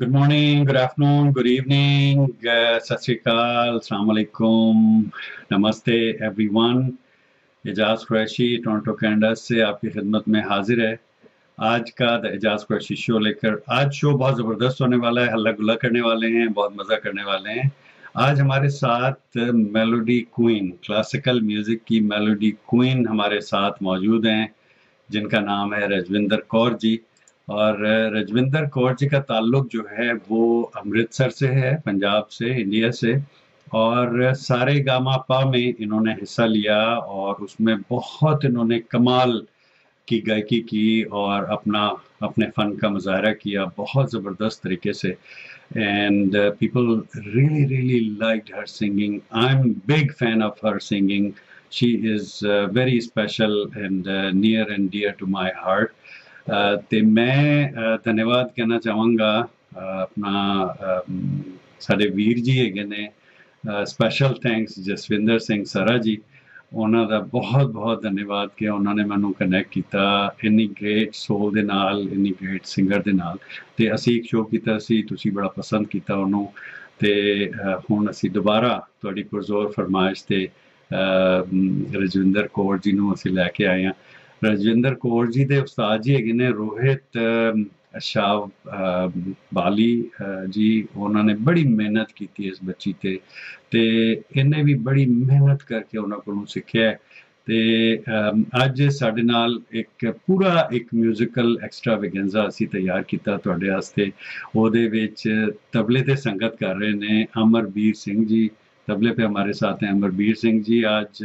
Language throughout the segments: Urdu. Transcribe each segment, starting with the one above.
Good morning good afternoon good evening Sat Sri Akal السلام علیکم نمستے everyone Ejaz Qureshi Toronto Canada سے آپ کی خدمت میں حاضر ہے آج کا دا اعجاز قریشی شو لے کر آج شو بہت زبردست ہونے والا ہے ہلّا گلا کرنے والے ہیں بہت مزہ کرنے والے ہیں آج ہمارے ساتھ میلوڈی کوئن کلاسیکل میوزک کی میلوڈی کوئن ہمارے ساتھ موجود ہیں جن کا نام ہے رجوندر کور جی اور رجوندر کور جی کا تعلق جو ہے وہ امرتسر سے ہے، پنجاب سے، انڈیا سے، اور سارے گاما پا میں انہوں نے حصہ لیا اور اس میں بہت انہوں نے کمال کی گائکی کی اور اپنا، اپنے فن کا مظاہرہ کیا بہت زبردست طریقے سے۔ And people really really like her singing I am big fan of her singing she is very special and near and dear to my heart ਤੇ ਮੈਂ ਧੰਨਵਾਦ ਕਹਿਣਾ ਚਾਹਾਂਗਾ ਆਪਣਾ ਸਾਡੇ ਵੀਰ ਜੀ ਹੈਗੇ ਨੇ ਸਪੈਸ਼ਲ ਥੈਂਕਸ ਜਸਵਿੰਦਰ ਸਿੰਘ ਸਰਾ ਜੀ। ਉਹਨਾਂ ਦਾ ਬਹੁਤ ਬਹੁਤ ਧੰਨਵਾਦ ਕਿ ਉਹਨਾਂ ਨੇ ਮੈਨੂੰ ਕਨੈਕਟ ਕੀਤਾ ਇੰਨੀ ਗ੍ਰੇਟ ਸੋਲ ਦੇ ਨਾਲ, ਇੰਨੀ ਗ੍ਰੇਟ ਸਿੰਗਰ ਦੇ ਨਾਲ। ਤੇ ਅਸੀਂ ਇੱਕ ਸ਼ੋਅ ਕੀਤਾ ਸੀ, ਤੁਸੀਂ ਬੜਾ ਪਸੰਦ ਕੀਤਾ ਉਹਨੂੰ। ਤੇ ਹੁਣ ਅਸੀਂ ਦੁਬਾਰਾ ਤੁਹਾਡੀ ਪੁਰਜ਼ੋਰ ਫਰਮਾਇਸ਼ ਤੇ ਰਜਿੰਦਰ ਕੌਰ ਜੀ ਨੂੰ ਅਸੀਂ ਲੈ ਕੇ ਆਏ ਹਾਂ। ਰਜਿੰਦਰ ਕੌਰ ਜੀ ਦੇ ਉਸਤਾਦ ਜੀ ਹੈਗੇ ਨੇ ਰੋਹਿਤ ਸ਼ਾਹ ਬਾਲੀ ਜੀ, ਉਹਨਾਂ ਨੇ ਬੜੀ ਮਿਹਨਤ ਕੀਤੀ ਇਸ ਬੱਚੀ ਤੇ। ਤੇ ਇਹਨੇ ਵੀ ਬੜੀ ਮਿਹਨਤ ਕਰਕੇ ਉਹਨਾਂ ਕੋਲੋਂ ਸਿੱਖਿਆ ਤੇ ਅੱਜ ਸਾਡੇ ਨਾਲ ਇੱਕ ਪੂਰਾ ਇੱਕ 뮤지컬 ਐਕਸਟਰਾਵੈਗੈਂਜ਼ਾ ਅਸੀਂ ਤਿਆਰ ਕੀਤਾ ਤੁਹਾਡੇ ਵਾਸਤੇ। ਉਹਦੇ ਵਿੱਚ ਤਬਲੇ ਤੇ ਸੰਗਤ ਕਰ ਰਹੇ ਨੇ ਅਮਰਬੀਰ ਸਿੰਘ ਜੀ। ਤਬਲੇ 'ਤੇ ਹਮਾਰੇ ਸਾਥ ਹੈ ਅਮਰਬੀਰ ਸਿੰਘ ਜੀ। ਅੱਜ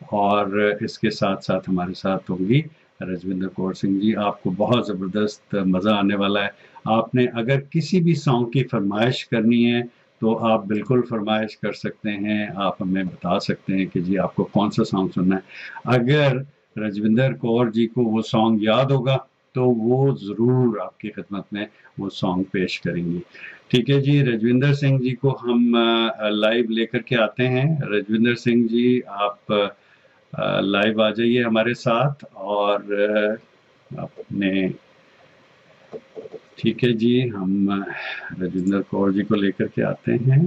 اور اس کے ساتھ ساتھ ہمارے ساتھ ہوں گی رجوندر کور سنگھ جی آپ کو بہت زبردست مزہ آنے والا ہے۔ آپ نے اگر کسی بھی سانگ کی فرمائش کرنی ہے تو آپ بالکل فرمائش کر سکتے ہیں، آپ ہمیں بتا سکتے ہیں کہ جی آپ کو کون سا سانگ سننا ہے۔ اگر رجوندر کور جی کو وہ سانگ یاد ہوگا تو وہ ضرور آپ کی خدمت میں وہ سانگ پیش کریں گی۔ ٹھیک ہے جی رجوندر سنگھ جی کو ہم لائیو لے کر کے آتے ہیں۔ رجوندر سنگھ جی آپ لائیو آ جائیے ہمارے ساتھ اور اپنے ٹھیک ہے جی ہم رجندر کور جی کو لے کر کے آتے ہیں۔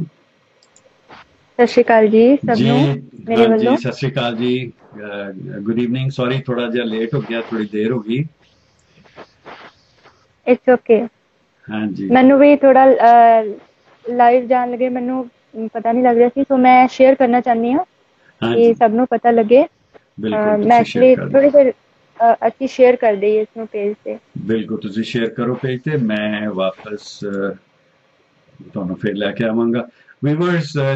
جی, ہاں جی،, جی۔ گڈ ایوننگ سوری تھوڑا جا لیٹ ہو گیا تھوڑی دیر ہوگی۔ ہاں جی۔ بھی تھوڑا لائیو جان لگے مینوں پتا نہیں لگ رہا سی تو میں شیئر کرنا چاہنی ہوں۔ ਇਹ ਸਭ ਨੂੰ ਪਤਾ ਲੱਗੇ ਮੈਂ ਐਕਚੁਅਲੀ ਥੋੜੀ ਜਿਹੀ ਸ਼ੇਅਰ ਕਰ ਇਸ ਨੂੰ ਪੇਜ ਤੇ ਬਿਲਕੁਲ ਤੁਸੀਂ ਸ਼ੇਅਰ ਕਰੋ ਪੇਜ ਤੇ ਮੈਂ ਵਾਪਸ ਤੁਹਾਨੂੰ ਲੈ ਕੇ ਆਵਾਂਗਾ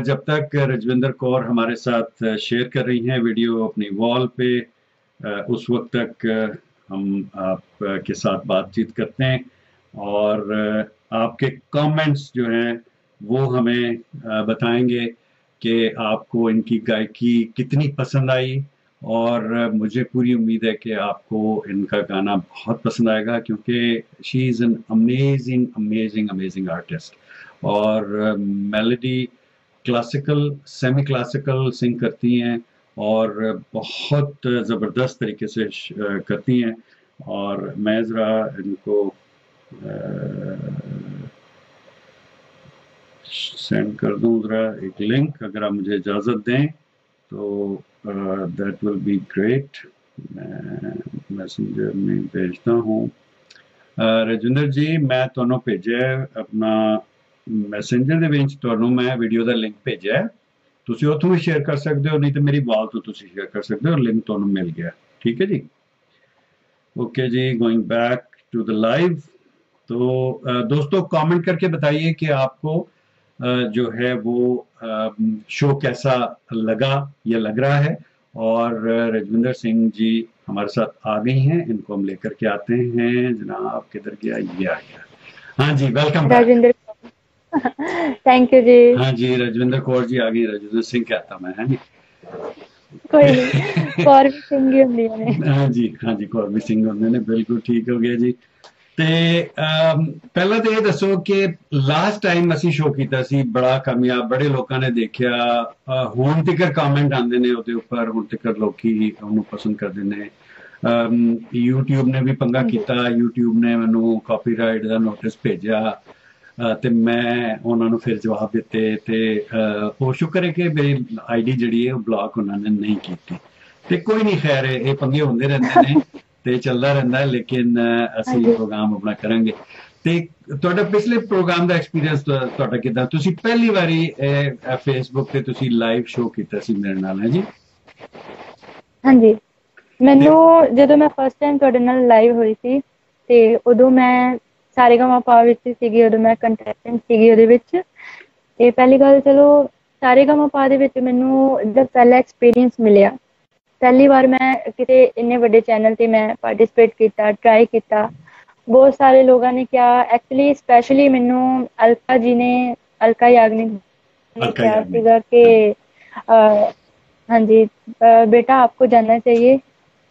جب تک رجوندر کور ہمارے ساتھ شیئر کر رہی ہیں ویڈیو اپنی وال پہ اس وقت تک ہم آپ کے ساتھ بات چیت کرتے ہیں۔ اور آپ کے کامنٹس جو ہیں وہ ہمیں بتائیں گے۔ کہ آپ کو ان کی گائکی کتنی پسند آئی اور مجھے پوری امید ہے کہ آپ کو ان کا گانا بہت پسند آئے گا کیونکہ she is an amazing amazing amazing artist اور melody classical semi classical sing کرتی ہیں اور بہت زبردست طریقے سے کرتی ہیں اور میں ذرا ان کو سینڈ کر دوں ذرا ایک لنک اگر آپ مجھے اجازت دیں تو that will be great Messenger میں بھیجتا ہوں رجندر جی میں اپنا میسنجر میں ویڈیو تھی اتھوں ہی شیئر کر سکتے ہو نہیں تو میری بات شیئر کر سکتے ہو لنک تھی مل گیا ٹھیک ہے جی okay G going back to the life تو دوستو کامنٹ کر کے بتائیے کہ آپ کو جو ہے وہ شو کیسا لگا یا لگ رہا ہے؟ اور رجوندر سنگھ جی ہمارے ساتھ آ گئی ہیں ان کو ہم لے کر کے آتے ہیں۔ جناب کدھر گیا؟ یہ آ گیا۔ ہاں جی ویلکم راجندر تھینک یو جی۔ ہاں جی رجوندر کور جی آ گئی رجوندر سنگھ کہتا میں ہاں جی؟, ہاں جی؟ ہاں جی کورمی سنگھ نے بالکل ٹھیک ہو گیا جی۔ ਤੇ ਪਹਿਲਾਂ ਤਾਂ ਇਹ ਦੱਸੋ ਕਿ ਲਾਸਟ ਟਾਈਮ ਅਸੀਂ ਸ਼ੋਅ ਕੀਤਾ ਸੀ ਬੜਾ ਕਾਮਯਾਬ ਬੜੇ ਲੋਕਾਂ ਨੇ ਦੇਖਿਆ ਹੁਣ ਤੱਕ ਕਮੈਂਟ ਆਉਂਦੇ ਨੇ ਉਹਦੇ ਉੱਪਰ ਹੁਣ ਤੱਕ ਲੋਕੀ ਉਹਨੂੰ ਪਸੰਦ ਕਰਦੇ ਨੇ। YouTube ਨੇ ਵੀ ਪੰਗਾ ਕੀਤਾ YouTube ਨੇ ਮੈਨੂੰ ਕਾਪੀਰਾਈਟ ਦਾ ਨੋਟਿਸ ਭੇਜਿਆ ਤੇ ਮੈਂ ਉਹਨਾਂ ਨੂੰ ਫਿਰ ਜਵਾਬ ਦਿੱਤੇ ਤੇ ਉਹ ਸ਼ੁਕਰ ਹੈ ਕਿ ਮੇਰੀ ਆਈਡੀ ਜਿਹੜੀ ਹੈ ਉਹ ਬਲੌਕ ਉਹਨਾਂ ਨੇ ਨਹੀਂ ਕੀਤੀ। ਤੇ ਕੋਈ ਨਹੀਂ ਖੈਰ ਇਹ ਪੰਗੇ ਹੁੰਦੇ ਰਹਿੰਦੇ ਨੇ। ਤੇ ਚੱਲਦਾ ਰਹਿੰਦਾ ਹੈ ਲੇਕਿਨ ਅਸੀਂ ਪ੍ਰੋਗਰਾਮ ਆਪਣਾ ਕਰਾਂਗੇ। ਤੇ ਤੁਹਾਡਾ ਪਿਛਲੇ ਪ੍ਰੋਗਰਾਮ ਦਾ ਐਕਸਪੀਰੀਅੰਸ ਤੁਹਾਡਾ ਕਿਦਾਂ? ਤੁਸੀਂ ਪਹਿਲੀ ਵਾਰੀ ਫੇਸਬੁੱਕ ਤੇ ਤੁਸੀਂ ਲਾਈਵ ਸ਼ੋਅ ਕੀਤਾ ਸੀ ਮੇਰੇ ਨਾਲ ਹੈ ਜੀ? ਹਾਂਜੀ। ਮੈਨੂੰ ਜਦੋਂ ਮੈਂ ਫਸਟ ਟਾਈਮ ਤੁਹਾਡੇ ਨਾਲ ਲਾਈਵ ਹੋਈ ਸੀ ਤੇ ਉਦੋਂ ਮੈਂ ਸਾਰੇ ਗਾਮਾ ਪਾ ਵਿੱਚ ਸੀਗੀ ਉਦੋਂ ਮੈਂ ਕੰਟੈਸਟੈਂਟ ਸੀਗੀ ਉਹਦੇ ਵਿੱਚ। ਤੇ ਪਹਿਲੀ ਗੱਲ ਚਲੋ ਸਾਰੇ ਗਾਮਾ ਪਾ ਦੇ ਵਿੱਚ ਮੈਨੂੰ ਜਦ ਪਹਿਲਾ ਐਕਸਪੀਰੀਅੰਸ ਮਿਲਿਆ। ਪਹਿਲੀ ਵਾਰ ਮੈਂ ਕਿਤੇ ਇੰਨੇ ਵੱਡੇ ਚੈਨਲ ਤੇ ਮੈਂ ਪਾਰਟਿਸਿਪੇਟ ਕੀਤਾ ਟਰਾਈ ਕੀਤਾ। ਬਹੁਤ ਸਾਰੇ ਲੋਕਾਂ ਨੇ ਕਿਹਾ ਐਕਚੁਅਲੀ ਸਪੈਸ਼ਲੀ ਮੈਨੂੰ ਅਲਕਾ ਜੀ ਨੇ ਅਲਕਾ ਯਾਗਨਿਕ ਨੇ ਕਿਹਾ ਸੀਗਾ ਕਿ ਹਾਂਜੀ ਬੇਟਾ ਆਪਕੋ ਜਾਨਣਾ ਚਾਹੀਏ।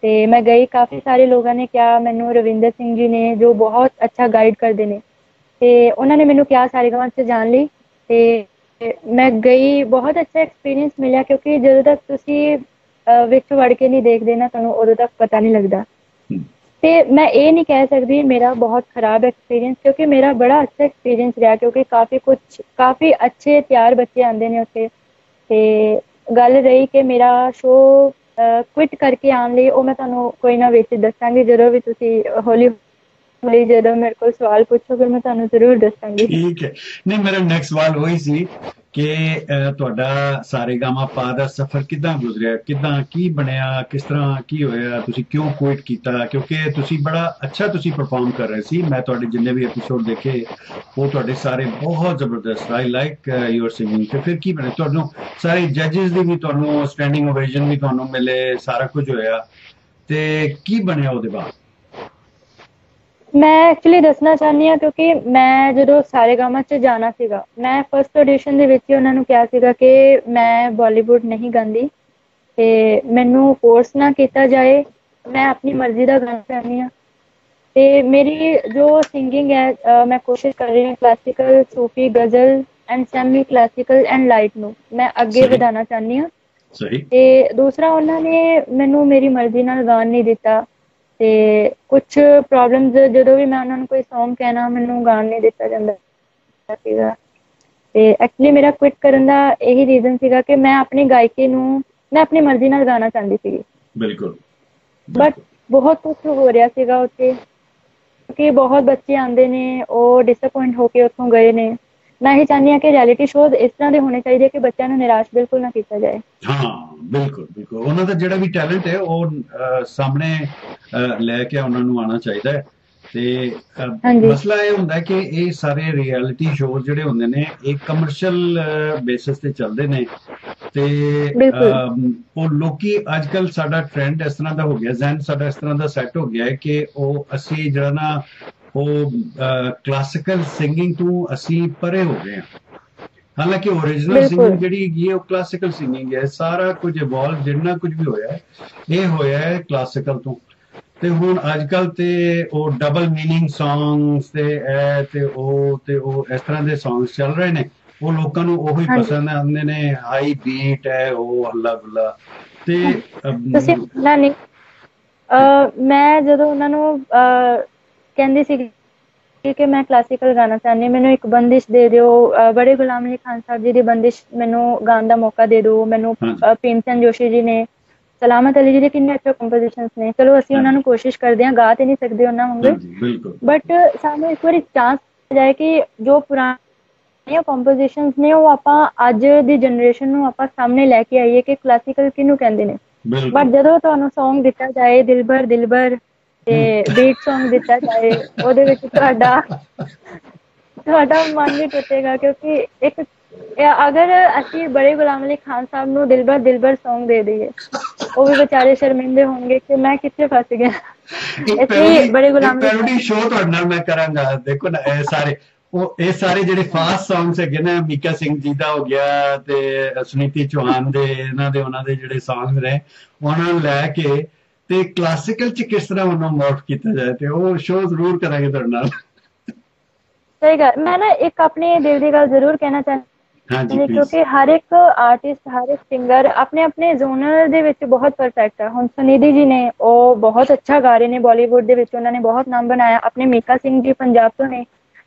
ਤੇ ਮੈਂ ਗਈ ਕਾਫੀ ਸਾਰੇ ਲੋਕਾਂ ਨੇ ਕਿਹਾ ਮੈਨੂੰ ਰਵਿੰਦਰ ਸਿੰਘ ਜੀ ਨੇ ਜੋ ਬਹੁਤ ਅੱਛਾ ਗਾਈਡ ਕਰਦੇ ਨੇ। ਤੇ ਉਹਨਾਂ ਨੇ ਮੈਨੂੰ ਕਿਹਾ ਸਾਰੇ ਗਾਵਾਂ 'ਚ ਜਾਣ ਲਈ। ਤੇ ਮੈਂ ਗਈ ਬਹੁਤ ਅੱਛਾ ਐਕਸਪੀਰੀਅੰਸ ਮਿਲਿਆ ਕਿਉਂਕਿ ਜਦੋਂ ਤੱਕ ਤੁਸੀਂ ਵਿੱਚ ਵੜ ਕੇ ਨਹੀਂ ਦੇਖਦੇ ਨਾ ਤੁਹਾਨੂੰ ਉਦੋਂ ਤੱਕ ਪਤਾ ਨਹੀਂ ਲੱਗਦਾ। ਤੇ ਮੈਂ ਇਹ ਨਹੀਂ ਕਹਿ ਸਕਦੀ ਮੇਰਾ ਬਹੁਤ ਖਰਾਬ ਐਕਸਪੀਰੀਅੰਸ ਕਿਉਂਕਿ ਮੇਰਾ ਬੜਾ ਅੱਛਾ ਐਕਸਪੀਰੀਅੰਸ ਰਿਹਾ ਕਿਉਂਕਿ ਕਾਫੀ ਕੁਝ ਕਾਫੀ ਅੱਛੇ ਤਿਆਰ ਬੱਚੇ ਆਉਂਦੇ ਨੇ ਉੱਥੇ। ਤੇ ਗੱਲ ਰਹੀ ਕਿ ਮੇਰਾ ਸ਼ੋਅ ਕੁਇਟ ਕਰਕੇ ਆਉਣ ਲਈ ਉਹ ਮੈਂ ਤੁਹਾਨੂੰ ਕੋਈ ਨਾ ਵਿੱਚ ਦੱਸਾਂਗੀ ਜਦੋਂ ਵੀ ਤੁਸੀਂ ਹੌਲੀ ਹੌਲੀ ਜਦੋਂ ਮੇਰੇ ਕੋਲ ਸਵਾਲ ਪੁੱਛੋਗੇ, ਮੈਂ ਤੁਹਾਨੂੰ ਜ਼ਰੂਰ ਦੱਸਾਂਗੀ। ਠੀਕ ਹੈ। ਨਹੀਂ, ਮੇਰਾ ਨੈਕਸਟ ਸਵਾਲ ਉਹੀ ਸੀ ਕਿ ਤੁਹਾਡਾ ਸਾਰੇ ਗਾਮਾ ਪਾ ਦਾ ਸਫ਼ਰ ਕਿਦਾਂ ਗੁਜ਼ਰਿਆ? ਕਿਦਾਂ, ਕੀ ਬਣਿਆ? ਕਿਸ ਤਰ੍ਹਾਂ, ਕੀ ਹੋਇਆ? ਤੁਸੀਂ ਕਿਉਂ ਕੁਇਟ ਕੀਤਾ? ਕਿਉਂਕਿ ਤੁਸੀਂ ਬੜਾ ਅੱਛਾ ਤੁਸੀਂ ਪਰਫਾਰਮ ਕਰ ਰਹੇ ਸੀ। ਮੈਂ ਤੁਹਾਡੇ ਜਿੰਨੇ ਵੀ ਐਪੀਸੋਡ ਦੇਖੇ, ਉਹ ਤੁਹਾਡੇ ਸਾਰੇ ਬਹੁਤ ਜ਼ਬਰਦਸਤ। ਆਈ ਲਾਈਕ ਯੂਰ ਸਿੰਗਿੰਗ ਤੇ ਫਿਰ ਕੀ ਬਣਿਆ? ਤੁਹਾਨੂੰ ਸਾਰੇ ਜੱਜਸ ਦੀ ਵੀ ਤੁਹਾਨੂੰ ਸਟੈਂਡਿੰਗ ਓਵੇਸ਼ਨ ਵੀ ਤੁਹਾਨੂੰ ਮਿਲੇ, ਸਾਰਾ ਕੁਝ ਹੋਇਆ। ਤੇ ਕੀ ਬਣਿਆ ਉਹਦੇ ਬਾਅਦ? ਮੈਂ ਐਕਚੁਅਲੀ ਦੱਸਣਾ ਚਾਹਨੀ ਆ ਕਿਉਂਕਿ ਮੈਂ ਜਦੋਂ ਸਾਰੇ ਗਾਮਾ 'ਚ ਜਾਣਾ ਸੀਗਾ ਮੈਂ ਫਸਟ ਆਡੀਸ਼ਨ ਦੇ ਵਿੱਚ ਹੀ ਉਹਨਾਂ ਨੂੰ ਕਿਹਾ ਸੀਗਾ ਕਿ ਮੈਂ ਬਾਲੀਵੁੱਡ ਨਹੀਂ ਗਾਉਂਦੀ ਤੇ ਮੈਨੂੰ ਫੋਰਸ ਨਾ ਕੀਤਾ ਜਾਏ ਮੈਂ ਆਪਣੀ ਮਰਜ਼ੀ ਦਾ ਗਾਣਾ ਚਾਹਨੀ ਆ ਤੇ ਮੇਰੀ ਜੋ ਸਿੰਗਿੰਗ ਹੈ ਮੈਂ ਕੋਸ਼ਿਸ਼ ਕਰ ਰਹੀ ਹਾਂ ਕਲਾਸਿਕਲ ਸੂਫੀ ਗਜ਼ਲ and semi classical and light ਨੂੰ ਮੈਂ ਅੱਗੇ ਵਧਾਉਣਾ ਚਾਹਨੀ ਆ ਸਹੀ। ਤੇ ਦੂਸਰਾ ਉਹਨਾਂ ਨੇ ਮੈਨੂੰ ਮੇਰੀ ਮਰਜ਼ੀ ਨਾਲ ਗਾਣ ਨਹੀਂ ਦਿੱਤਾ। ਤੇ ਕੁਝ ਪ੍ਰੋਬਲਮਸ ਜਦੋਂ ਵੀ ਮੈਂ ਉਹਨਾਂ ਨੂੰ ਕੋਈ Song ਕਹਿਣਾ ਮੈਨੂੰ ਗਾਣ ਨਹੀਂ ਦਿੱਤਾ ਜਾਂਦਾ ਸੀਗਾ। ਤੇ ਐਕਚੁਅਲੀ ਮੇਰਾ ਕੁਇਟ ਕਰਨ ਦਾ ਇਹੀ ਰੀਜ਼ਨ ਸੀਗਾ ਕਿ ਮੈਂ ਆਪਣੀ ਗਾਇਕੀ ਨੂੰ ਮੈਂ ਆਪਣੀ ਮਰਜ਼ੀ ਨਾਲ ਗਾਣਾ ਚਾਹੁੰਦੀ ਸੀ ਬਿਲਕੁਲ ਬਟ ਬਹੁਤ ਕੁਝ ਹੋ ਰਿਹਾ ਸੀਗਾ ਉੱਥੇ। ਕਿ ਬਹੁਤ ਬੱਚੇ ਆਉਂਦੇ ਨੇ ਉਹ ਡਿਸਪਾਇੰਟ ਹੋ ਕੇ ਉੱਥੋਂ ਗਏ ਨੇ। ਮੈਂ ਇਹ ਚਾਹੁੰਦੀ ਹਾਂ ਕਿ ਰਿਐਲਿਟੀ ਸ਼ੋਜ਼ ਇਸ ਤਰ੍ਹਾਂ ਦੇ ਹੋਣੇ ਚਾਹੀਦੇ ਕਿ ਬੱਚਿਆਂ ਨੂੰ ਨਿਰਾਸ਼ ਬਿਲਕੁਲ ਨਾ ਕੀਤਾ ਜਾਏ। ਹਾਂ ਬਿਲਕੁਲ ਬਿਲਕੁਲ। ਉਹਨਾਂ ਦਾ ਜਿਹੜਾ ਵੀ ਟੈਲੈਂਟ ਹੈ ਉਹ ਸਾਹਮਣੇ ਲੈ ਕੇ ਉਹਨਾਂ ਨੂੰ ਆਉਣਾ ਚਾਹੀਦਾ ਹੈ। ਤੇ ਮਸਲਾ ਇਹ ਹੁੰਦਾ ਕਿ ਇਹ ਸਾਰੇ ਰਿਐਲਿਟੀ ਸ਼ੋਜ਼ ਜਿਹੜੇ ਹੁੰਦੇ ਨੇ ਇਹ ਕਮਰਸ਼ੀਅਲ ਬੇਸਿਸ ਤੇ ਚੱਲਦੇ ਨੇ। ਤੇ ਉਹ ਲੋਕੀ ਅੱਜਕੱਲ ਸਾਡਾ ਟ੍ਰੈਂਡ ਇਸ ਤਰ੍ਹਾਂ ਦਾ ਹੋ ਗਿਆ ਜ਼ੈਨ ਸਾਡਾ ਇਸ ਤਰ੍ਹਾਂ ਦਾ ਸੈੱਟ ਹੋ ਗਿਆ ਹੈ ਕਿ ਉਹ ਅਸੀਂ ਜਿਹੜਾ ਨਾ ਉਹ ਕਲਾਸਿਕਲ ਸਿੰਗਿੰਗ ਤੋਂ ਅਸੀਂ ਪਰੇ ਹੋ ਗਏ ਹਾਂ। ਹਾਲਾਂਕਿ origignal ਸਿੰਗਿੰਗ ਜਿਹੜੀ ਹੈਗੀ ਉਹ ਕਲਾਸਿਕਲ ਸਿੰਗਿੰਗ ਹੈ। ਸਾਰਾ ਕੁਝ ਇਵੋਲਵ ਜਿੰਨਾ ਕੁਝ ਵੀ ਹੋਇਆ ਇਹ ਹੋਇਆ ਹੈ ਕਲਾਸਿਕਲ ਤੋਂ। ਤੇ ਹੁਣ ਅੱਜ ਕੱਲ ਤੇ ਉਹ ਡਬਲ ਮੀਨਿੰਗ ਸੌਂਗਸ ਤੇ ਐ ਤੇ ਉਹ ਤੇ ਉਹ ਇਸ ਤਰ੍ਹਾਂ ਦੇ ਸੌਂਗਸ ਚੱਲ ਰਹੇ ਨੇ। ਉਹ ਲੋਕਾਂ ਨੂੰ ਉਹ ਪਸੰਦ ਆਉਂਦੇ ਨੇ। ਹਾਈ ਬੀਟ ਹੈ ਉਹ ਅੱਲਾ ਬੁੱਲਾ ਤੇ ਤੁਸੀਂ ਮੈਂ ਜਦੋਂ ਉਹਨਾਂ ਨੂੰ ਕਹਿੰਦੀ ਸੀ ਕਿ ਮੈਂ ਕਲਾਸਿਕਲ ਗਾਣਾ ਚਾਹੁੰਦੀ ਮੈਨੂੰ ਇੱਕ ਬੰਦਿਸ਼ ਦੇ ਦਿਓ ਬੜੇ ਗੁਲਾਮ ਅਲੀ ਖਾਨ ਸਾਹਿਬ ਜੀ ਦੀ ਬੰਦਿਸ਼ ਮੈਨੂੰ ਗਾਣ ਦਾ ਮੌਕਾ ਦੇ ਦਿਓ ਮੈਨੂੰ ਪ੍ਰੀਮਚੰਦ ਜੋਸ਼ੀ ਜੀ ਨੇ ਸਲਾਮਤ ਅਲੀ ਜੀ ਦੇ ਕਿੰਨੇ ਅੱਛੇ ਕੰਪੋਜੀਸ਼ਨਸ ਨੇ। ਚਲੋ ਅਸੀਂ ਉਹਨਾਂ ਨੂੰ ਕੋਸ਼ਿਸ਼ ਕਰਦੇ ਹਾਂ ਗਾ ਤੇ ਨਹੀਂ ਸਕਦੇ ਉਹਨਾਂ ਵਾਂਗੂ। ਬਟ ਸਾਨੂੰ ਇੱਕ ਵਾਰੀ ਚਾਂਸ ਜਾਏ ਕਿ ਜੋ ਪੁਰਾਣੀਆਂ ਕੰਪੋਜੀਸ਼ਨਸ ਨੇ ਉਹ ਆਪਾਂ ਅੱਜ ਦੀ ਜਨਰੇਸ਼ਨ ਨੂੰ ਆਪਾਂ ਸਾਹਮਣੇ ਲੈ ਕੇ ਆਈਏ ਕਿ ਕਲਾਸਿਕਲ ਕਿਹਨੂੰ ਕਹਿੰਦੇ ਨੇ। ਬਟ ਜਦੋਂ ਤੁਹਾਨੂੰ Song ਦਿੱਤਾ ਜਾਏ ਦਿਲਬਰ ਦਿਲਬਰ ਤੇ ਬੀਟ Song ਦਿੱਤਾ ਜਾਏ ਉਹਦੇ ਵਿੱਚ ਤੁਹਾਡਾ ਤੁਹਾਡਾ ਮਨ ਵੀ ਟੁੱਟੇਗਾ ਕਿਉਂਕਿ ਇੱਕ ਅਗਰ ਅਸੀਂ ਬੜੇ ਗੁਲਾਮ ਅਲੀ ਖਾਨ ਸਾਹਿਬ ਨੂੰ ਦਿਲਬਰ ਦਿਲਬਰ Song ਦੇ ਦਈਏ ਉਹ ਵੀ ਵਿਚਾਰੇ ਸ਼ਰਮਿੰਦੇ ਹੋਣਗੇ ਕਿ ਮੈਂ ਕਿੱਥੇ ਫਸ ਗਿਆ। ਇਸੇ ਬੜੇ ਗੁਲਾਮ ਅਲੀ ਪੈਰੋਡੀ ਸ਼ੋਅ ਤੁਹਾਡੇ ਨਾਲ ਮੈਂ ਕਰਾਂਗਾ। ਦੇਖੋ ਨਾ ਇਹ ਸਾਰੇ ਉਹ ਇਹ ਸਾਰੇ ਜਿਹੜੇ ਫਾਸਟ Songs ਹੈਗੇ ਨਾ ਮੀਕਾ ਸਿੰਘ ਜੀ ਦਾ ਹੋ ਗਿਆ ਤੇ ਸੁਨੀਤੀ ਚੌਹਾਨ ਦੇ ਇਹਨਾਂ ਦੇ ਉਹਨਾਂ ਦੇ ਜਿਹੜੇ Songs ਨੇ ਉਹਨਾਂ ਨੂੰ ਲੈ ਕੇ ਤੇ ਕਲਾਸਿਕਲ ਚ ਕਿਸ ਤਰ੍ਹਾਂ ਉਹਨਾਂ ਮੋਰਫ ਕੀਤਾ ਜਾਏ ਤੇ ਉਹ ਸ਼ੋਅ ਜ਼ਰੂਰ ਕਰਾਂਗੇ ਤੁਹਾਡੇ ਨਾਲ। ਸਹੀ ਗੱਲ ਮੈਂ ਨਾ ਇੱਕ ਆਪਣੇ ਦਿਲ ਦੀ ਗੱਲ ਜ਼ਰੂਰ ਕਹਿਣਾ ਚਾਹੁੰਦੀ ਹਾਂ ਜੀ ਕਿਉਂਕਿ ਹਰ ਇੱਕ ਆਰਟਿਸਟ ਹਰ ਇੱਕ ਸਿੰਗਰ ਆਪਣੇ ਆਪਣੇ ਜ਼ੋਨਰ ਦੇ ਵਿੱਚ ਬਹੁਤ ਪਰਫੈਕਟ ਹੈ ਹੁਣ ਸੁਨਿਧੀ ਜੀ ਨੇ ਉਹ ਬਹੁਤ ਅੱਛਾ ਗਾ ਰਹੇ ਨੇ ਬਾਲੀਵੁੱਡ ਦੇ ਵਿੱਚ ਉਹਨਾਂ ਨੇ ਬਹੁਤ ਨਾਮ ਬਣਾਇਆ। ਆਪਣੇ ਮੀਕਾ ਸਿੰਘ ਜੀ ਪੰਜਾਬ ਤੋਂ ਨੇ।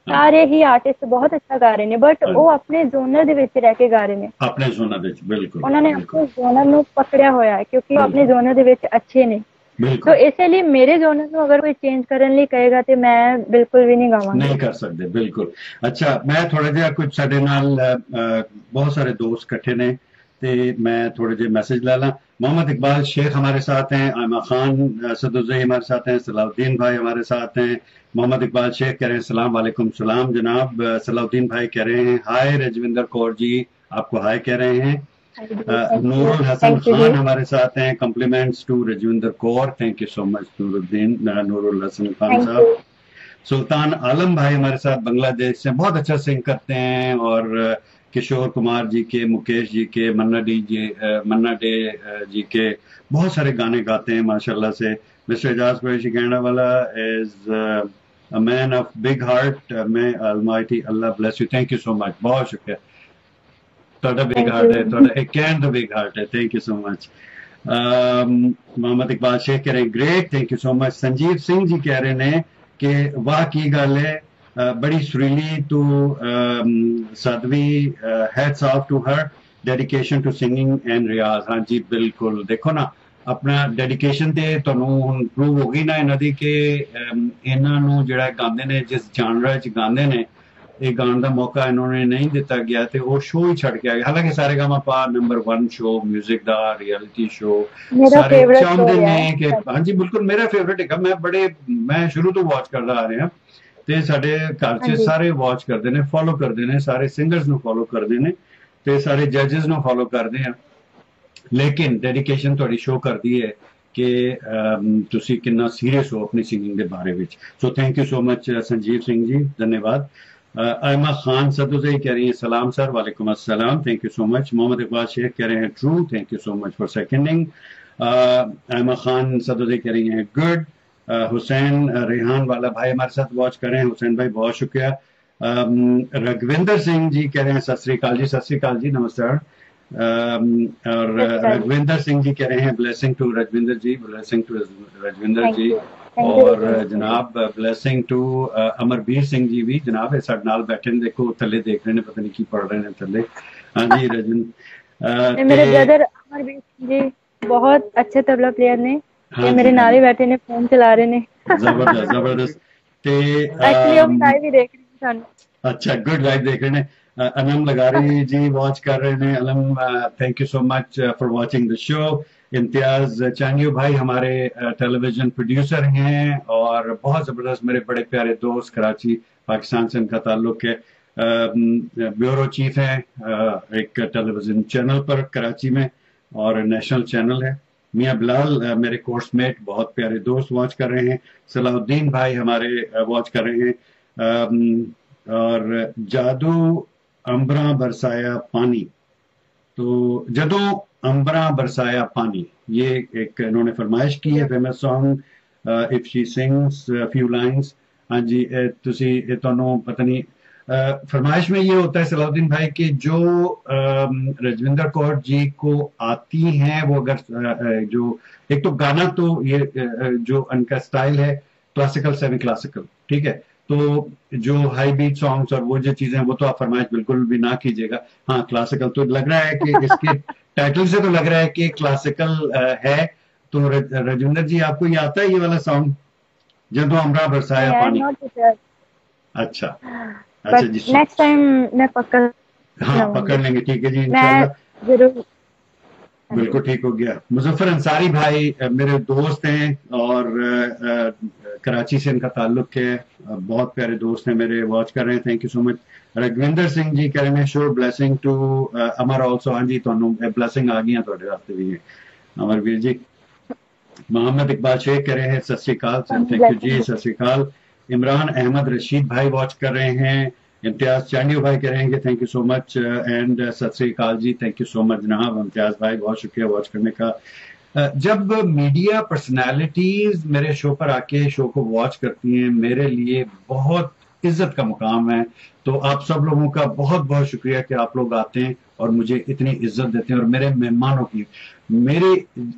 ਸਾਰੇ ਹੀ ਆਰਟਿਸਟ ਬਹੁਤ ਅੱਛਾ ਗਾ ਰਹੇ ਨੇ ਬਟ ਉਹ ਆਪਣੇ ਜ਼ੋਨਰ ਦੇ ਵਿੱਚ ਰਹਿ ਕੇ ਗਾ ਰਹੇ ਨੇ। ਆਪਣੇ ਜ਼ੋਨਰ ਵਿੱਚ ਬਿਲਕੁਲ ਉਹਨਾਂ ਨੇ ਆਪਣੇ ਜ਼ੋਨਰ ਨੂੰ ਪਕੜਿਆ ਹੋਇਆ ਹੈ ਕਿਉਂਕਿ ਉਹ ਆਪਣੇ ਜ਼ੋਨਰ ਦੇ ਵਿੱਚ ਅੱਛੇ ਨੇ। ਸੋ ਇਸੇ ਲਈ ਮੇਰੇ ਜ਼ੋਨਰ ਨੂੰ ਅਗਰ ਕੋਈ ਚੇਂਜ ਕਰਨ ਲਈ ਕਹੇਗਾ ਤੇ ਮੈਂ ਬਿਲਕੁਲ ਵੀ ਨਹੀਂ ਗਾਵਾਂਗਾ। ਨਹੀਂ ਕਰ ਸਕਦੇ ਬਿਲਕੁਲ। ਅੱਛਾ ਮੈਂ ਥੋੜਾ ਜਿਹਾ ਕੁਝ ਸਾਡੇ ਨਾਲ ਬਹੁਤ ਸਾਰੇ ਦੋਸਤ ਇਕੱਠੇ ਨੇ ਤੇ ਮੈਂ ਥੋੜੇ ਜਿਹਾ ਮੈਸੇਜ ਲੈ ਲਾਂ। محمد اقبال شیخ ہمارے ساتھ ہیں آئمہ خان صدی ہمارے ساتھ ہیں صلاح الدین بھائی ہمارے ساتھ ہیں محمد اقبال شیخ کہہ رہے ہیں السلام علیکم سلام جناب صلاح الدین بھائی کہہ رہے ہیں ہائے رجوندر کور جی آپ کو ہائے کہہ رہے ہیں۔ نور الحسن خان ہمارے ساتھ ہیں compliments to Rajwinder Kaur thank you so much Noor ud-Din Noor ul-Hasan Khan صاحب۔ سلطان عالم بھائی ہمارے ساتھ بنگلہ دیش سے بہت اچھا سنگ کرتے ہیں اور کشور کمار جی کے مکیش جی کے منا ڈی جی منا ڈے جی کے بہت سارے گانے گاتے ہیں ماشاءاللہ سے۔ مسٹر اجاز قریشی کہنا والا is man of big heart میں almighty Allah bless you thank you so much بہت شکریہ۔ تھوڑا بگ ہارٹ ہے تھوڑا ایک کین دا بگ ہارٹ ہے۔ Thank you so much Mohammad Iqbal Sheikh کہہ رہے ہیں great thank you so much Sanjeev Singh ji کہہ رہے ہیں کہ واہ کی گل ہے۔ ਬੜੀ ਸੁਰੀਲੀ ਤੋਂ Sadhvi hats off to her dedication to singing and ਰਿਆਜ਼ ਹਾਂਜੀ ਬਿਲਕੁਲ। ਦੇਖੋ ਨਾ ਆਪਣਾ ਡੈਡੀਕੇਸ਼ਨ ਤੇ ਤੁਹਾਨੂੰ ਹੁਣ ਪ੍ਰੂਵ ਹੋ ਗਈ ਨਾ ਇਹਨਾਂ ਦੀ ਕਿ ਇਹਨਾਂ ਨੂੰ ਜਿਹੜਾ ਗਾਉਂਦੇ ਨੇ ਜਿਸ ਜਾਨਰਾ ਚ ਗਾਉਂਦੇ ਨੇ ਇਹ ਗਾਣ ਦਾ ਮੌਕਾ ਇਹਨਾਂ ਨੇ ਨਹੀਂ ਦਿੱਤਾ ਗਿਆ ਤੇ ਉਹ ਸ਼ੋਅ ਹੀ ਛੱਡ ਕੇ ਆ ਗਏ। ਹਾਲਾਂਕਿ ਸਾਰੇ ਗਾਮਾ ਪਾ ਨੰਬਰ 1 ਸ਼ੋਅ 뮤직 ਦਾ ਰਿਐਲਿਟੀ ਸ਼ੋਅ ਸਾਰੇ ਚਾਹੁੰਦੇ ਨੇ ਕਿ ਹਾਂਜੀ ਬਿਲਕੁਲ ਮੇਰਾ ਫੇਵਰਿਟ ਹੈ ਮੈਂ ਬੜੇ ਮੈਂ ਸ਼ੁਰੂ ਤੋਂ ਵਾਚ ਕਰਦਾ ਆ ਰਿਹਾ। ਤੇ ਸਾਡੇ ਘਰ 'ਚ ਸਾਰੇ ਵਾਚ ਕਰਦੇ ਨੇ ਫੋਲੋ ਕਰਦੇ ਨੇ ਸਾਰੇ ਸਿੰਗਰਸ ਨੂੰ ਫੋਲੋ ਕਰਦੇ ਨੇ ਤੇ ਸਾਰੇ ਜੱਜਸ ਨੂੰ ਫੋਲੋ ਕਰਦੇ ਆ। ਲੇਕਿਨ ਡੈਡੀਕੇਸ਼ਨ ਤੁਹਾਡੀ ਸ਼ੋ ਕਰਦੀ ਹੈ ਕਿ ਤੁਸੀਂ ਕਿੰਨਾ ਸੀਰੀਅਸ ਹੋ ਆਪਣੀ ਸਿੰਗਿੰਗ ਦੇ ਬਾਰੇ ਵਿੱਚ। So thank you so much Sanjeev Singh ji ਧੰਨਵਾਦ। آئمہ خان صدوزئی کہہ رہی ہیں سلام سر وعلیکم السلام thank you so much Mohammad Iqbal Sheikh کہہ رہے ہیں true thank you so much for seconding Aima Khan Sadozai کہہ رہی ہیں گڈ حسین ریحان والا بھائی ہمارے ساتھ واچ کر رہے ہیں۔ حسین بھائی بہت شکریہ۔ رگوندر سنگھ جی کہہ رہے ہیں ست سری جی ست سری جی نمسکار اور رگوندر سنگھ جی کہہ رہے ہیں blessing to Ragwinder ji blessing to Ragwinder ji. اور جناب بلیسنگ ٹو امربیر سنگھ جی بھی۔ جناب ہے نال بیٹھے دیکھو تھلے دیکھ رہے ہیں پتہ نہیں کی پڑھ رہے ہیں تھلے۔ ہاں جی رجن۔ میرے برادر امربیر جی بہت اچھے طبلہ پلیئر نے۔ ਇਹ ਮੇਰੇ ਨਾਲ ਹੀ ਬੈਠੇ ਨੇ ਫੋਨ ਚਲਾ ਰਹੇ ਨੇ ਜ਼ਬਰਦਸਤ ਜ਼ਬਰਦਸਤ ਤੇ ਐਕਚੁਅਲੀ ਉਹ ਦੇਖ ਰਹੇ ਸਾਨੂੰ ਅੱਛਾ ਗੁੱਡ ਦੇਖ ਰਹੇ ਨੇ ਅਨਮ ਜੀ ਵਾਚ ਕਰ ਰਹੇ ਨੇ Alam thank you so for Imtiaz Chanio بھائی ہمارے ٹیلی ویژن پروڈیوسر ہیں اور بہت زبردست میرے بڑے پیارے دوست کراچی پاکستان سے ان کا تعلق ہے۔ بیورو چیف ہیں ایک ٹیلی ویژن چینل پر کراچی میں اور نیشنل چینل ہے۔ میاں بلال میرے کورس میٹ بہت پیارے دوست واچ کر رہے ہیں۔ صلاح الدین بھائی ہمارے واچ کر رہے ہیں۔ اور جادو امبراں برسایا پانی۔ تو جدو امبراں برسایا پانی، یہ ایک انہوں نے فرمائش کی ہے۔ Famous song of she sings few lines ہاں جی تسی تانوں، پتہ نہیں فرمائش میں یہ ہوتا ہے صلاح الدین بھائی کہ جو رجوندر کور جی کو آتی ہیں وہ اگر جو ایک تو گانا تو یہ جو ان کا سٹائل ہے کلاسیکل سیمی کلاسیکل ٹھیک ہے؟ تو جو ہائی بیٹ سانگز اور وہ جو چیزیں وہ تو آپ فرمائش بالکل بھی نہ کیجیے گا۔ ہاں کلاسیکل تو لگ رہا ہے کہ اس کے ٹائٹل سے تو لگ رہا ہے کہ کلاسیکل ہے۔ تو رجوندر جی آپ کو یہ آتا ہے یہ والا سانگ؟ جدو امرا برسایا پانی۔ اچھا۔ اچھا جی، ہاں، پکڑ لیں گے ٹھیک ہے جی بالکل ٹھیک ہو گیا۔ مظفر انصاری بھائی میرے دوست ہیں اور کراچی سے ان کا تعلق ہے۔ بہت پیارے دوست ہیں میرے واچ کر رہے ہیں thank you so much Ragwinder Singh ji کہہ رہے ہیں شور بلیسنگ ٹو امر آلسو ہاں جی تمہوں بلیسنگ آ گئی تھوڑے راستے بھی امر ویر جی محمد اقبال شیخ کہہ رہے ہیں سسری کال تھینک یو جی سسری کال عمران احمد رشید بھائی واچ کر رہے ہیں، امتیاز چانڈیو بھائی کہہ رہے ہیں کہ thank you so much and ست سری اکال جی تھینک یو سو مچ جناب، امتیاز بھائی بہت شکریہ واچ کرنے کا۔ جب میڈیا پرسنالٹیز میرے شو پر آ کے شو کو واچ کرتی ہیں، میرے لیے بہت عزت کا مقام ہے۔ تو آپ سب لوگوں کا بہت بہت شکریہ کہ آپ لوگ آتے ہیں اور مجھے اتنی عزت دیتے ہیں اور میرے مہمانوں کی میری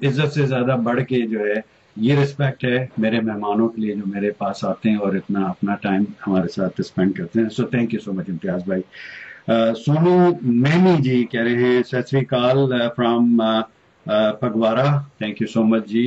عزت سے زیادہ بڑھ کے جو ہے یہ رسپیکٹ ہے میرے مہمانوں کے لیے جو میرے پاس آتے ہیں اور اتنا اپنا ٹائم ہمارے ساتھ اسپینڈ کرتے ہیں. سو تھینک یو سو مچ امتیاز بھائی. Uh, سونو مینی جی کہہ رہے ہیں. ست سری کال from Phagwara thank you so much G.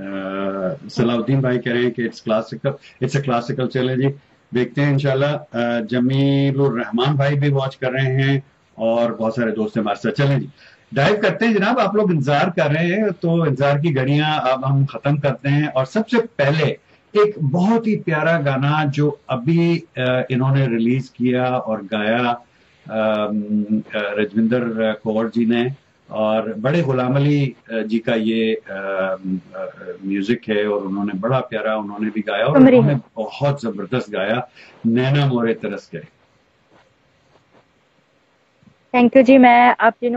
Uh, Salahuddin بھائی کہہ رہے ہیں کہ it's classical it's a classical چلے جی. دیکھتے ہیں انشاءاللہ. Uh, جمیل الرحمان بھائی بھی واچ کر رہے ہیں اور بہت سارے دوست ہمارے ساتھ. چلیں جی. ڈائیو کرتے ہیں جناب آپ لوگ انتظار کر رہے ہیں تو انتظار کی گھڑیاں اب ہم ختم کرتے ہیں۔ اور سب سے پہلے ایک بہت ہی پیارا گانا جو ابھی انہوں نے ریلیز کیا اور گایا رجوندر کور جی نے۔ اور بڑے غلام علی جی کا یہ میوزک ہے اور انہوں نے بڑا پیارا انہوں نے بھی گایا اور انہوں نے بہت زبردست گایا۔ نینا مورے ترس گئے تھینک یو جی میں آپ جی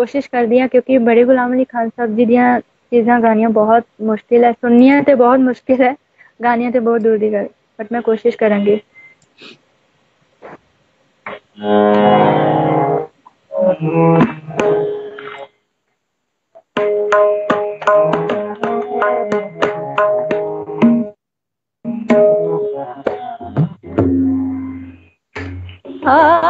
کوشش کر دیا کیونکہ بڑے غلام علی خان صاحب جی دیا چیزاں گانیاں بہت مشکل ہے سننیاں تے بہت مشکل ہے گانیاں تے بہت دور دی گل بٹ میں کوشش کروں گی آ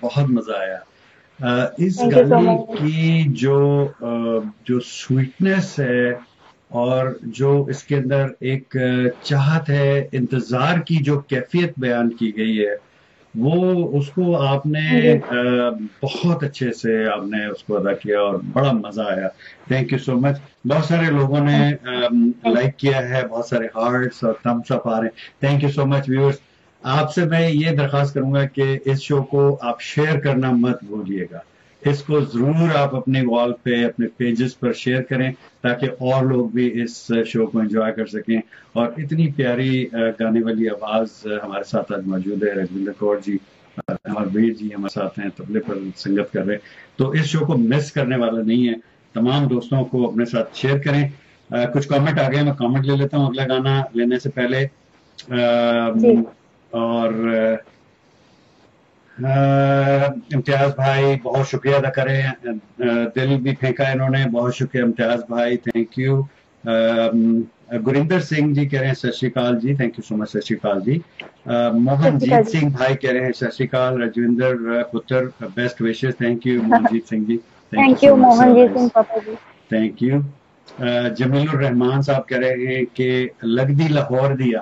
بہت مزہ آیا۔ اس گانے کی جو جو سویٹنس ہے اور جو اس کے اندر ایک چاہت ہے انتظار کی جو کیفیت بیان کی گئی ہے وہ اس کو آپ نے بہت اچھے سے آپ نے اس کو ادا کیا اور بڑا مزہ آیا۔ تھینک یو سو مچ بہت سارے لوگوں نے لائک کیا ہے بہت سارے ہارٹس اور تھمس اپ آ رہے ہیں۔ Thank you so much viewers آپ سے میں یہ درخواست کروں گا کہ اس شو کو آپ شیئر کرنا مت بھولیے گا۔ اس کو ضرور آپ اپنے وال پہ، اپنے پیجز پر شیئر کریں تاکہ اور لوگ بھی اس شو کو انجوائے کر سکیں۔ اور اتنی پیاری گانے والی آواز ہمارے ساتھ آج موجود ہے۔ رجوندر کور جی ہمارے بیر جی ہمارے ساتھ ہیں، تبلے پر سنگت کر رہے تو اس شو کو مس کرنے والا نہیں ہے۔ تمام دوستوں کو اپنے ساتھ شیئر کریں۔ کچھ کامنٹ آ گئے، میں کامنٹ لے لیتا ہوں۔ اگلا گانا لینے سے پہلے جی۔ اور امتیاز بھائی بہت شکریہ ادا کریں دل بھی پھینکا انہوں نے۔ بہت شکریہ امتیاز بھائی تھینک یو گریندر سنگھ جی کہہ رہے ہیں ست شری جی تھینک یو سو مچ ست جی۔ موہن جیت جی۔ سنگھ بھائی کہہ رہے ہیں ست شری رجوندر پتر best wishes thank you Mohanjeet Singh ji. Thank you Mohanjeet Singh thank G. You Jamil الرحمان صاحب کہہ رہے ہیں کہ لگ دی لاہور دیا۔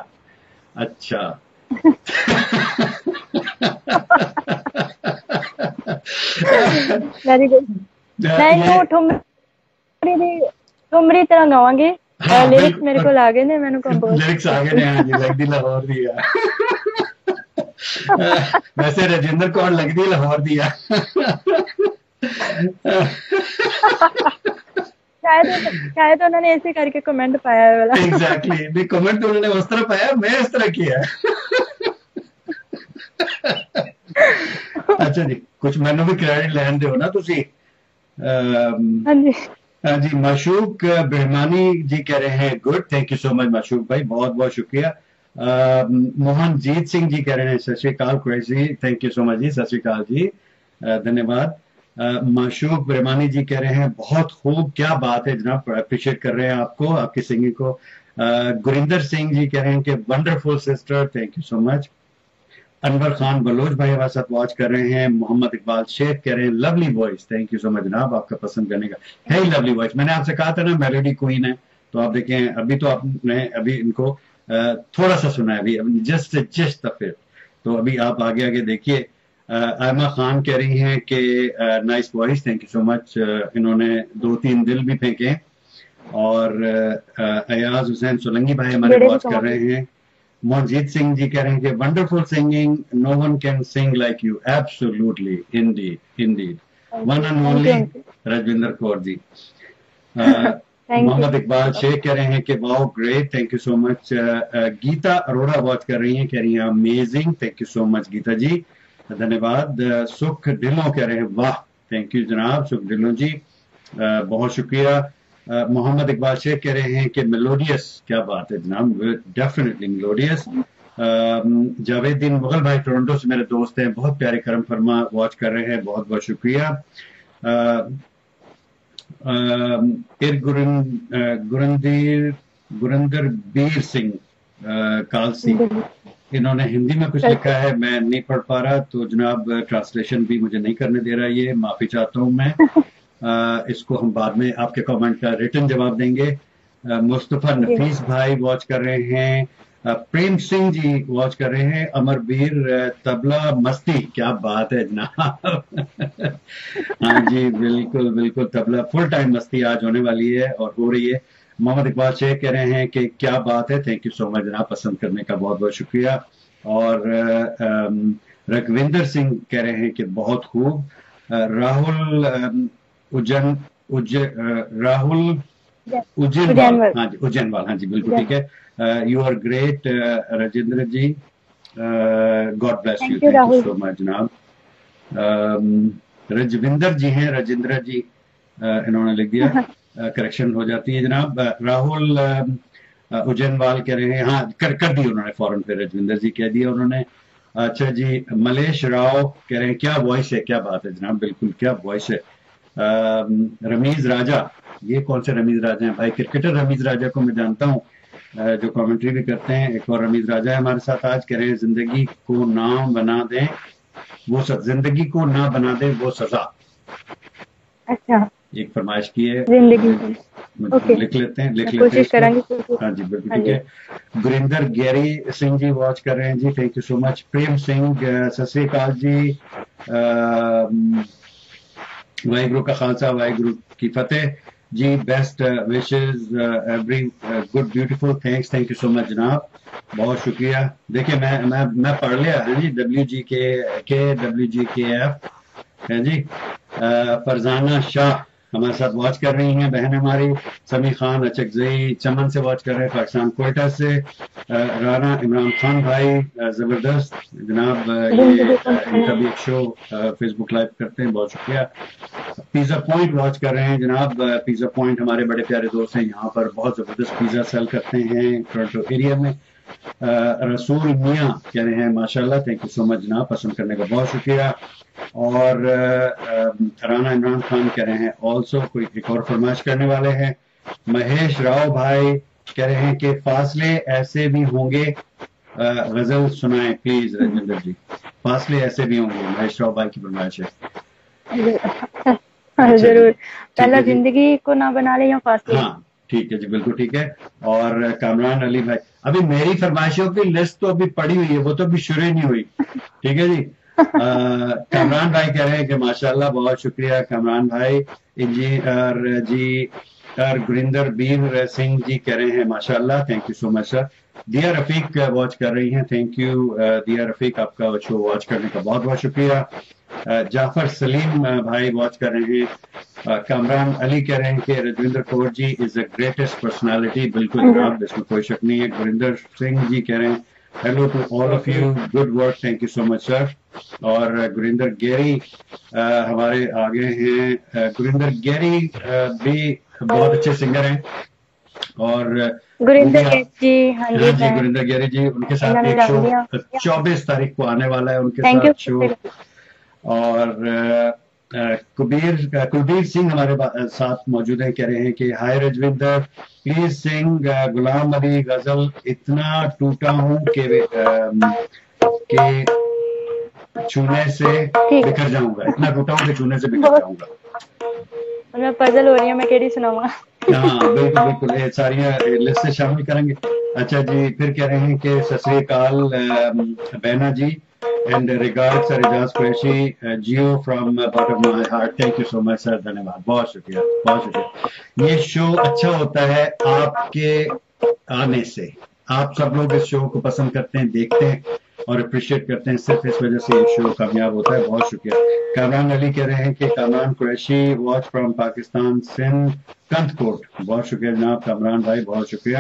اچھا۔ لاہوری ویسے رجندر کور لگتی لاہور د شاید انہوں نے ایسے کر کے کمنٹ پایا ہے انہوں نے اس طرح پایا میں اس طرح کیا۔ اچھا جی کچھ مینو بھی کریڈٹ لین دے ہو نا ہاں جی۔ ہاں جی،, جی کہہ رہے ہیں good thank you so much Mashooq بھائی بہت بہت شکریہ۔ موہن جیت سنگھ جی کہہ رہے ہیں ست شری تھینک یو سو مچ جی ست کال جی دھنیہ واد معشوق برمانی جی کہہ رہے ہیں، بہت خوب، کیا بات ہے جناب اپریشیٹ کر رہے ہیں آپ کو، آپ کی سنگنگ کو۔ گریندر سنگھ جی کہہ رہے ہیں کہ wonderful sister thank you so much Anwar Khan Baloch بھائی ہمارے ساتھ واچ کر رہے ہیں، محمد اقبال شیخ کہہ رہے ہیں lovely voice thank you so much جناب، آپ کا پسند کرنے کا۔ ہے ہی لولی وائس میں نے آپ سے کہا تھا نا میلوڈی کوئن ہے، تو آپ دیکھیں، ابھی تو آپ نے ابھی ان کو تھوڑا سا سنا ہے، ابھی جسٹ جسٹ تو ابھی آپ آگے آگے دیکھیے۔ آئمہ خان کہہ رہی ہیں کہ nice voice thank you so much انہوں نے دو تین دل بھی پھینکے اور ایاز حسین سولنگی بھائی ہمارے بات کر رہے ہیں۔ موجیت سنگھ جی کہہ رہے ہیں کہ wonderful singing no one can sing like you absolutely indeed one and only Rajwinder Kaur ji Mohammad Iqbal Sheikh کہہ رہے ہیں کہ wow great thank you so much Geeta Arora بات کر رہی ہیں کہہ رہی ہیں amazing thank you so much Geeta ji. دھنیہ واد سکھ ڈھلوں کہہ رہے ہیں واہ تھینک یو جناب، سکھ ڈھلوں جی بہت شکریہ۔ محمد اقبال شیخ کہہ رہے ہیں کہ ملوڈیس کیا بات ہے جناب ڈیفینیٹلی ملوڈیس جاوید دین مغل بھائی ٹورنٹو سے میرے دوست ہیں، بہت پیارے کرم فرما واچ کر رہے ہیں، بہت بہت شکریہ۔ گرندیر گرندر بیر سنگھ کالسی انہوں نے ہندی میں کچھ لکھا ہے میں نہیں پڑھ پا رہا تو جناب ٹرانسلیشن بھی مجھے نہیں کرنے دے رہا یہ معافی چاہتا ہوں میں۔ اس کو ہم بعد میں آپ کے کامنٹ کا ریٹن جواب دیں گے۔ مصطفیٰ جی۔ نفیس بھائی واچ کر رہے ہیں۔ پریم سنگھ جی واچ کر رہے ہیں۔ امر بیر تبلا مستی کیا بات ہے جناب۔ ہاں جی بالکل بالکل تبلا فل ٹائم مستی آج ہونے والی ہے اور ہو رہی ہے۔ محمد اقبال شیخ کہہ رہے ہیں کہ کیا بات ہے؟ تھینک یو سو مچ جناب پسند کرنے کا بہت بہت شکریہ۔ اور رکوندر سنگھ کہہ رہے ہیں کہ بہت خوب۔ راہل اجن راہل اجن ہاں جی اجین وال۔ ہاں جی بالکل ٹھیک ہے۔ You are great Rajinder ji. God bless you thank you so much جناب۔ رجوندر جی ہیں۔ رجندر جی انہوں نے لکھ دیا۔ کریکشن ہو جاتی ہے جناب راہل اجین وال کہہ رہے ہیں ہاں کر کر دی انہوں نے فوراً پہ رجوندر جی کہہ دیا انہوں نے۔ اچھا جی ملیش راؤ کہہ رہے ہیں، کیا وائس ہے؟ کیا بات ہے جناب؟ بالکل، کیا وائس ہے؟ رمیز راجا، یہ کون سے رمیز راجا ہیں؟ بھائی، کرکٹر رمیز راجا کو میں جانتا ہوں۔ جو کامنٹری بھی کرتے ہیں، ایک اور رمیز راجا ہے ہمارے ساتھ آج، کہہ رہے ہیں، زندگی کو نہ بنا دیں، وہ زندگی کو نہ بنا دیں، وہ سزا۔ اچھا۔ ایک فرمائش کی ہے۔ لکھ لیتے ہیں۔ لکھ لیتے ہیں ہاں جی بالکل ٹھیک ہے۔ گریندر گیری سنگھ جی واچ کر رہے ہیں جی thank you so much Prem Singh سسری کال جی واحر گرو کا خالصہ واحر گرو کی فتح۔ جی best wishes every good beautiful thanks thank you so much جناب۔ بہت شکریہ۔ دیکھیں میں میں پڑھ لیا۔ ہے جی ڈبلیو ہاں جی کے کے ڈبلیو جی کے ایف ہے جی فرزانہ شاہ۔ ہمارے ساتھ واچ کر رہی ہیں۔ بہن ہماری سمی خان اچک زئی چمن سے واچ کر رہے ہیں پاکستان کوئٹہ سے۔ رانا عمران خان بھائی زبردست۔ جناب یہ ان کا بھی ایک شو فیس بک لائف کرتے ہیں۔ بہت شکریہ۔ پیزا پوائنٹ واچ کر رہے ہیں۔ جناب پیزا پوائنٹ ہمارے بڑے پیارے دوست ہیں۔ یہاں پر بہت زبردست پیزا سیل کرتے ہیں۔ ٹورنٹو ایریا میں۔ رسول میاں کہہ رہے ہیں ماشاءاللہ تھینک یو سو مچ جناب پسند کرنے کا بہت شکریہ۔ اور رانا عمران خان کہہ رہے ہیں آلسو کوئی ایک اور فرمائش کرنے والے ہیں۔ مہیش راؤ بھائی کہہ رہے ہیں کہ فاصلے ایسے بھی ہوں گے۔ غزل سنائیں پلیز رجندر جی۔ فاصلے ایسے بھی ہوں گے مہیش راؤ بھائی کی فرمائش ہے۔ ہاں، اچھا، ضرور۔ جی، جی۔ پہلا زندگی کو نہ بنا لیں یا فاصلے۔ ہاں ٹھیک ہے جی بالکل ٹھیک ہے۔ اور کامران علی بھائی ابھی میری فرمائشوں کی لسٹ تو ابھی پڑی ہوئی ہے، وہ تو ابھی شروع ہی نہیں ہوئی۔ ٹھیک ہے جی؟ کامران بھائی کہہ رہے ہیں کہ ماشاء اللہ بہت شکریہ کامران بھائی، انجینئر جی اور گریندر بیر سنگھ جی کہہ رہے ہیں ماشاء اللہ تھینک یو سو مچ سر دیا رفیق واچ کر رہی ہیں. تھینک یو uh, دیا رفیق آپ کا شو واچ کرنے کا بہت بہت شکریہ. Uh, جعفر سلیم uh, بھائی واچ کر رہے ہیں. کامران علی کہہ رہے ہیں کہ رجوندر کور جی از اے گریٹسٹ پرسنالٹی بالکل mm-hmm. جناب اس میں کوئی شک نہیں ہے. گریندر سنگھ جی کہہ رہے ہیں. Hello to all of you good work thank you so much sir اور گریندر گیری ہمارے آگے ہیں. گریندر گیری بھی بہت اچھے سنگر ہیں. اور گریندر جی, ہاں جی، گریندر گیری جی ان کے ساتھ ایک شو چوبیس تاریخ کو آنے والا ہے ان کے ساتھ شو۔ اور کبیر کلبیر سنگھ ہمارے ساتھ موجود ہیں کہہ رہے ہیں کہ ہائی رجوندر پلیز سنگھ غلام علی غزل اتنا ٹوٹا ہوں کہ چھونے سے بکھر جاؤں گا اتنا ٹوٹا ہوں کہ چھونے سے بکھر جاؤں گا۔ میں پزل ہو رہی ہوں میں کیڑی سناؤں گا۔ ہاں بالکل بالکل، یہ ساری لسٹ شامل کریں گے۔ اچھا جی پھر کہہ رہے ہیں کہ سسری اکال Bina ji and regard sir Ejaz Qureshi Jio from of my heart thank you so much sir دھنیہ واد بہت شکریہ بہت شکریہ۔ یہ شو اچھا ہوتا ہے آپ کے آنے سے۔ آپ سب لوگ اس شو کو پسند کرتے ہیں، دیکھتے ہیں۔ اور اپریشیٹ کرتے ہیں صرف اس وجہ سے یہ شو کامیاب ہوتا ہے۔ بہت شکریہ۔ کامران علی کہہ رہے ہیں کہ Kamran Qureshi watch from Pakistan Sindh Kandhkot بہت شکریہ جناب کامران بھائی، بہت شکریہ۔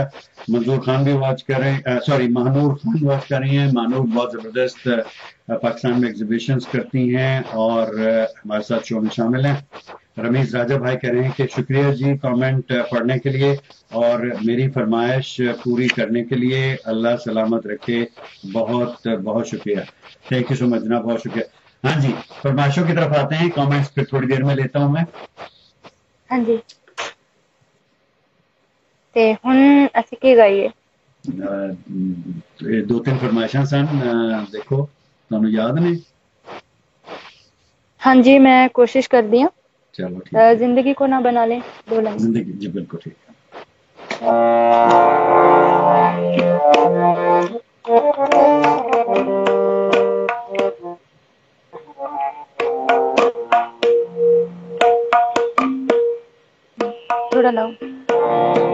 منظور خان بھی واچ کر رہے ہیں۔ سوری مہانور خان واچ کر رہی ہیں۔ مہانور بہت زبردست پاکستان میں ایگزیبیشنز کرتی ہیں اور ہمارے ساتھ شو میں شامل ہیں۔ رمیز راجہ بھائی کہہ رہے ہیں کہ شکریہ جی کامنٹ پڑھنے کے لیے اور میری فرمائش پوری کرنے کے لیے اللہ سلامت رکھے۔ بہت بہت شکریہ۔ تھینک یو سو مچ جناب بہت شکریہ۔ ہاں جی فرمائشوں کی طرف آتے ہیں۔ کامنٹس پھر تھوڑی دیر میں لیتا ہوں میں۔ ہاں جی۔ تے ہن اسی کی گئی ہے۔ دو تین فرمائشاں سن۔ دیکھو تانوں یاد نہیں ہاں جی میں کوشش کردی ہوں۔ چلو زندگی کو نہ بنا لیں دو لائن زندگی جی بالکل ٹھیک ہے۔ Thank you.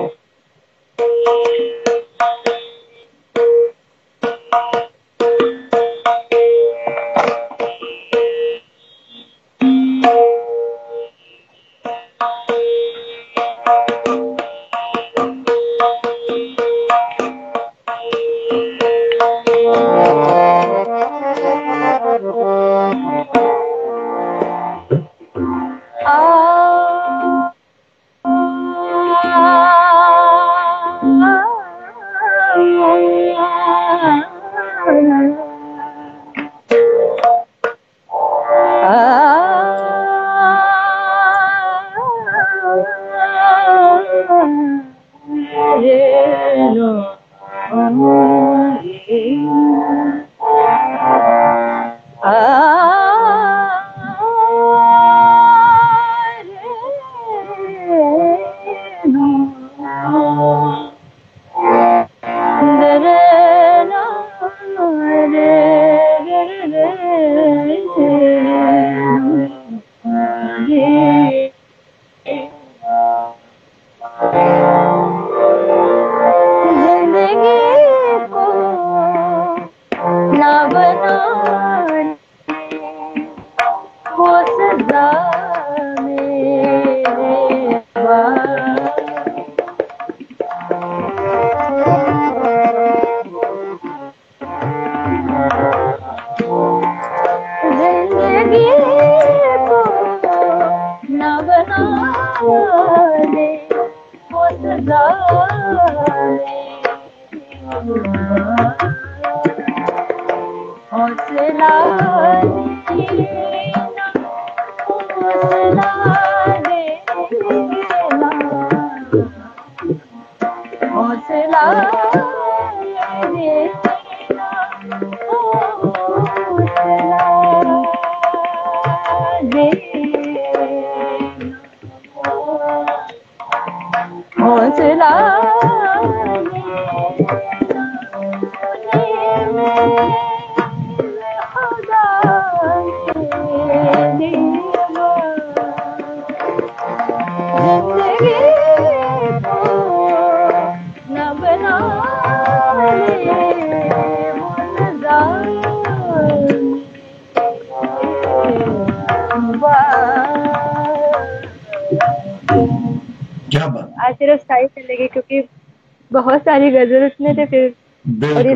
غزل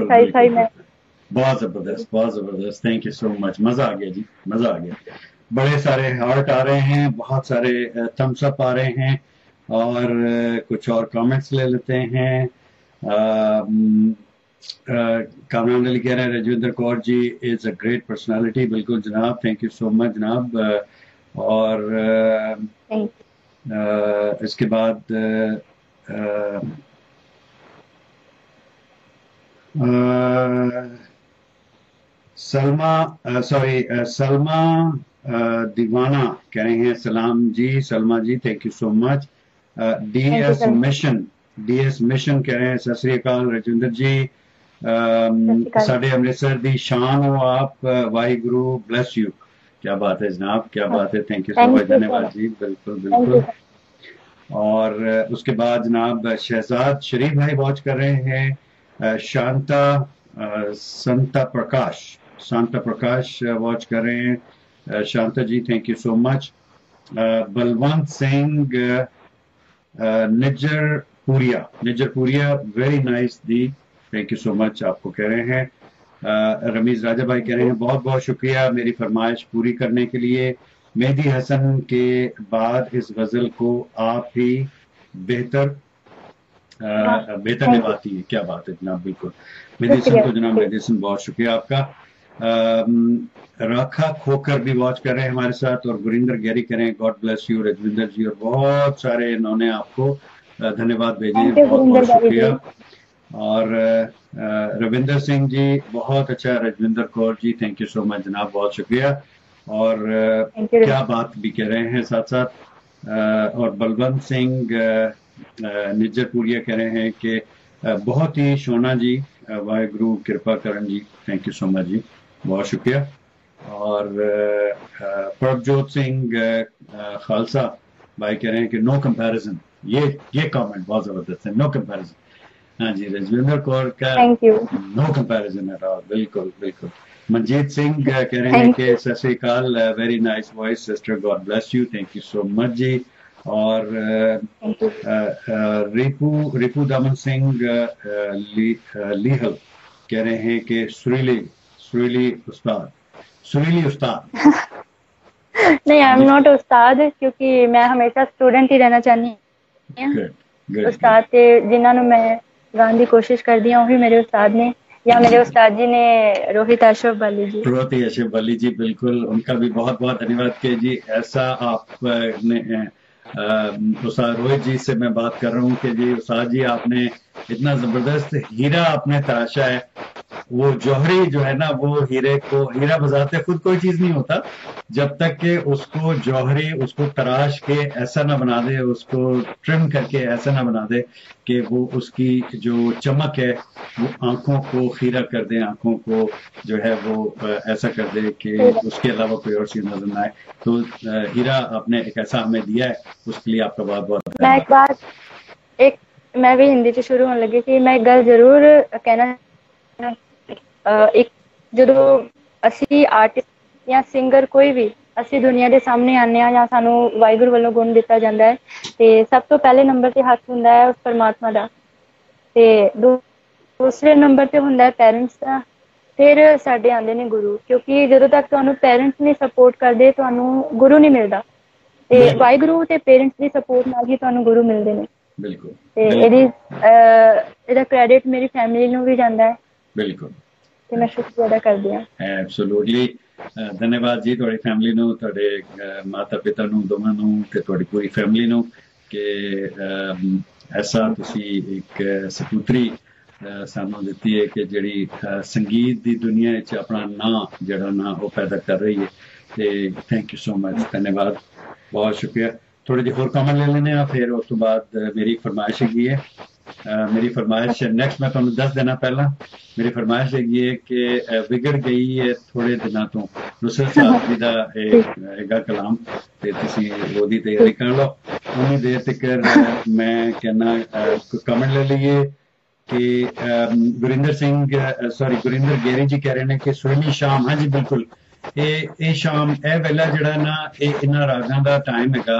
اس میں تھے پھر بہت زبردست بہت زبردست۔ تھینک یو سو مچ مزہ آ گیا جی مزہ آ گیا۔ بڑے سارے ہارٹ آ رہے ہیں بہت سارے تھمس اپ آ رہے ہیں۔ اور کچھ اور کامنٹس لے لیتے ہیں۔ کامران علی کہہ رہے ہیں رجوندر کور جی از اے گریٹ پرسنالٹی بالکل جناب تھینک یو سو مچ جناب۔ اور اس کے بعد سلما سوری سلما دیوانہ کہہ رہے ہیں۔ سلام جی Salma ji thank you so much D S mission D S mission کہہ رہے ہیں۔ سر سری اکال رجندر جی۔ ساڈے امرتسر دی شان ہو آپ۔ وائی گرو بلیس یو کیا بات ہے جناب کیا بات ہے؟ تھینک یو سو مچ دھنیہ واد جی بالکل بالکل۔ اور اس کے بعد جناب شہزاد شریف بھائی واچ کر رہے ہیں۔ شانتا سنتا پرکاش سانتا پرکاش واچ کر رہے ہیں Shanta ji thank you so much Balwant Singh Nijjar Puria Nijjar Puria very nice the thank you so much آپ کو کہہ رہے ہیں رمیز راجہ بھائی کہہ رہے ہیں بہت بہت شکریہ میری فرمائش پوری کرنے کے لیے مہدی حسن کے بعد اس غزل کو آپ ہی بہتر بہتر نبھاتی ہے کیا بات ہے جناب؟ بالکل۔ میڈیسن تو جناب میڈیسن بہت شکریہ آپ کا۔ راکھا کھوکر بھی واچ کر رہے ہیں ہمارے ساتھ اور گریندر گیری کریں God bless you Rajwinder ji اور بہت سارے انہوں نے آپ کو دھنیہ واد بھیجے بہت بہت شکریہ۔ اور روندر سنگھ جی بہت اچھا۔ رجوندر کور جی تھینک یو سو مچ جناب بہت شکریہ۔ اور کیا بات بھی کہہ رہے ہیں ساتھ ساتھ؟ اور بلونت سنگھ نجر پوریا کہہ رہے ہیں کہ بہت ہی شونا جی واحد گرو کرپا کرن جی تھینک یو سو مچ جی بہت شکریہ۔ اور پربجوت سنگھ خالصہ بھائی کہہ رہے ہیں کہ نو کمپیرزن یہ یہ کامنٹ بہت زبردست ہے نو کمپیرزن ہاں جی رجوندر کور کا نو کمپیرزن ہے بالکل بالکل۔ منجیت سنگھ کہہ رہے ہیں کہ سر سی کال very nice voice sister God bless you thank you so much جی۔ اور ریپو ریپو دمن سنگھ لیہل کہہ رہے ہیں کہ سریلی سریلی استاد سریلی استاد۔ نہیں آئی ایم ناٹ استاد کیونکہ میں ہمیشہ اسٹوڈنٹ ہی رہنا چاہنی ہوں۔ استاد تھے جنہوں نے میں گان کی کوشش کر دیا وہی میرے استاد نے یا میرے استاد جی نے روہت اشرف بالی جی۔ روہت اشرف بالی جی بالکل۔ ان کا بھی بہت بہت دھنیہ واد کہ جی ایسا آپ نے استاد روہت جی سے میں بات کر رہا ہوں کہ جی استاد جی آپ نے اتنا زبردست ہیرا آپ نے تراشا ہے۔ وہ جوہری جو ہے نا، وہ ہیرے کو، ہیرا بذات خود کوئی چیز نہیں ہوتا۔ جب تک کہ اس کو جوہری، اس کو تراش کے ایسا نہ بنا دے، اس کو ٹرم کر کے ایسا نہ بنا دے کہ وہ اس کی جو چمک ہے، وہ آنکھوں کو خیرہ کر دے، آنکھوں کو جو ہے وہ ایسا کر دے کہ اس کے علاوہ کوئی اور چیز نظر نہ آئے۔ تو ہیرا آپ نے ایک ایسا ہمیں دیا ہے۔ اس کے لیے آپ کا بہت بہت میں ایک بات ایک میں بھی ہندی سے شروع ہونے لگی تھی میں ایک گل ضرور کہنا ایک جدو اسی آرٹسٹ یا سنگر کوئی بھی اسی دنیا دے سامنے آنے یا سانو واحگuru والوں گن دیتا جاتا ہے تے سب تو پہلے نمبر تے ہاتھ ہوندا ہے اس پرماتما دا تے دوسرے نمبر تے ہوندا ہے پیرنٹس دا پھر سڈے آتے نے گرو کیونکہ جدو تک تمہیں پیرنٹس نہیں سپورٹ کرتے تمہیں گرو نہیں ملتا وائی گرو تے پیرنٹس کی سپورٹ نال ہی تمہیں گرو ملتے ہیں بالکل کریڈٹ میری فیملی نو بھی جانا ہے بالکل میں شکریہ ادا کر دیا ایبسولوٹلی دھنیواد جی تھوڑی فیملی نو تھوڑے ماتا پتا نو دونوں نو تے تھوڑی پوری فیملی نو کہ ایسا تسی ایک سپوتری سانو دیتی ہے کہ جڑی سنگیت دی دنیا وچ اپنا نام جڑا نا وہ پیدا کر رہی ہے تے تھینک یو سو مچ دھنیواد بہت شکریہ۔ تھوڑی جی اور کامن لے لینے پھر اس تو بعد میری فرمائش ہے۔ میری فرمائش نیکسٹ میں تمہیں دس دینا پہلا۔ میری فرمائش ہے کہ بگڑ گئی ہے تھوڑے دنوں تو۔ نصرت صاحب جی کا ایک کلام تے تسی وہ دی تیاری کر لو۔ انہیں دیر تک میں کہنا کمنٹ لے لیے کہ گریندر سنگھ سوری، گریندر گیری جی کہہ رہے ہیں کہ سوئنی شام۔ ہاں جی بالکل۔ اے شام اے ویلا جڑا نا اے انہاں راگاں دا ٹائم ہےگا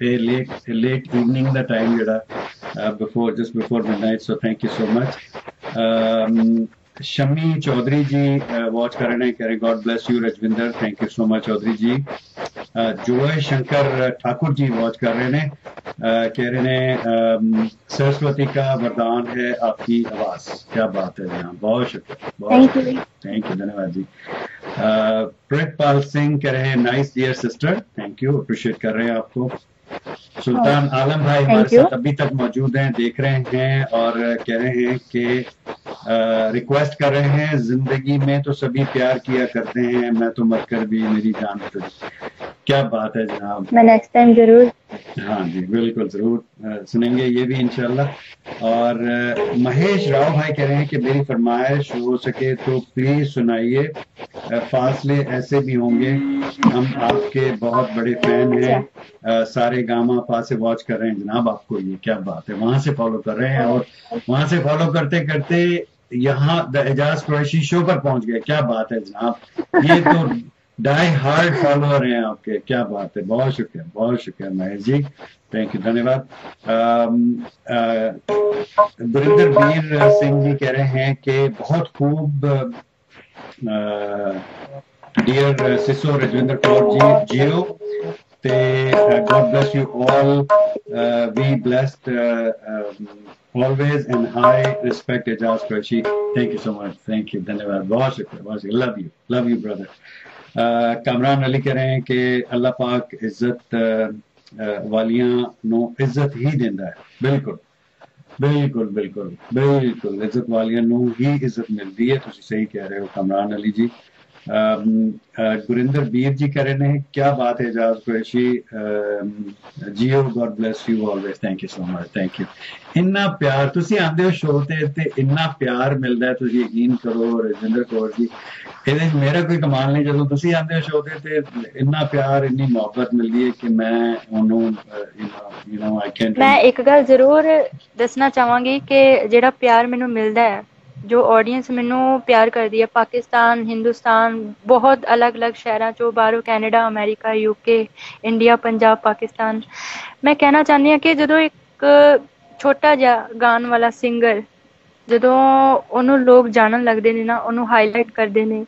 اے لیٹ لیٹ ایوننگ دا ٹائم جڑا before just before midnight so thank you so much Shammi Chaudhary ji watch کر رہے ہیں کہہ رہے God bless you Rajwinder thank you so much Chaudhary ji Joy Shankar Thakur G watch کر رہے ہیں کہہ رہے ہیں سرسوتی کا وردان ہے آپ کی آواز کیا بات ہے جہاں بہت شکریہ بہت تھینک یو دھنیہ واد جی پرت پال سنگھ کہہ رہے ہیں nice dear sister thank you appreciate کر رہے ہیں آپ کو. سلطان عالم بھائی ہمارے ساتھ ابھی تک موجود ہیں دیکھ رہے ہیں اور کہہ رہے ہیں کہ ریکویسٹ کر رہے ہیں زندگی میں تو سبھی پیار کیا کرتے ہیں میں تو مت کر بھی میری جان کیا بات ہے جناب؟ میں نیکسٹ ٹائم ضرور ہاں جی بالکل ضرور سنیں گے یہ بھی انشاءاللہ۔ اور مہیش راؤ بھائی کہہ رہے ہیں کہ میری فرمائش ہو سکے تو پلیز سنائیے فاصلے ایسے بھی ہوں گے۔ ہم آپ کے بہت بڑے فین ہیں۔ اچھا۔ سارے گاما سے واچ کر رہے ہیں۔ جناب آپ کو یہ کیا بات ہے؟ وہاں سے فالو کر رہے ہیں اور وہاں سے فالو کرتے کرتے یہاں دا اعجاز قریشی شو پر پہنچ گئے۔ کیا بات ہے جناب؟ یہ تو ڈائی ہارڈ فالوور ہیں آپ کے، کیا بات ہے بہت شکریہ بہت شکریہ مہیش جی تھینک یو دھنیہ واد بریندر بیر سنگھ جی کہہ رہے ہیں کہ بہت خوب ڈیئر سسو رجوندر کور جی جیو، تے God bless you all we blessed always and high respect Ejaz Qureshi. Thank you so much. Thank you. دھنیہ واد بہت شکریہ بہت شکریہ love you love you brother Kamran Ali کہہ رہے ہیں کہ اللہ پاک عزت والیاں نو عزت ہی دینا ہے۔ بالکل بالکل بالکل بالکل، عزت والیاں نو ہی عزت ملتی ہے۔ تھی صحیح کہہ رہے ہو کامران علی جی۔ گریندر بیر جی کہہ رہے ہیں کیا بات ہے Ejaz Qureshi Jio God bless you always thank you so much thank you اتنا پیار تسی آندے ہو شو تے تے اتنا پیار ملدا ہے تسی یقین کرو رجندر کور جی اے میرا کوئی کمال نہیں جدوں تسی آندے ہو شو تے تے اتنا پیار اتنی محبت ملدی ہے کہ میں اونوں یو نو آئی کین میں ایک گل ضرور دسنا چاہواں گی کہ جڑا پیار مینوں ملدا ہے جو آڈینس مینوں پیار کر دی ہے پاکستان ہندوستان بہت الگ الگ شہراں چوں باہروں کینیڈا امریکہ U K India Punjab Pakistan میں کہنا چاہنی ہوں کہ جدوں ایک چھوٹا جا گان والا سنگر جدوں اونوں لوگ جانن لگدے نے نا اونوں ہائی لائٹ کردے نے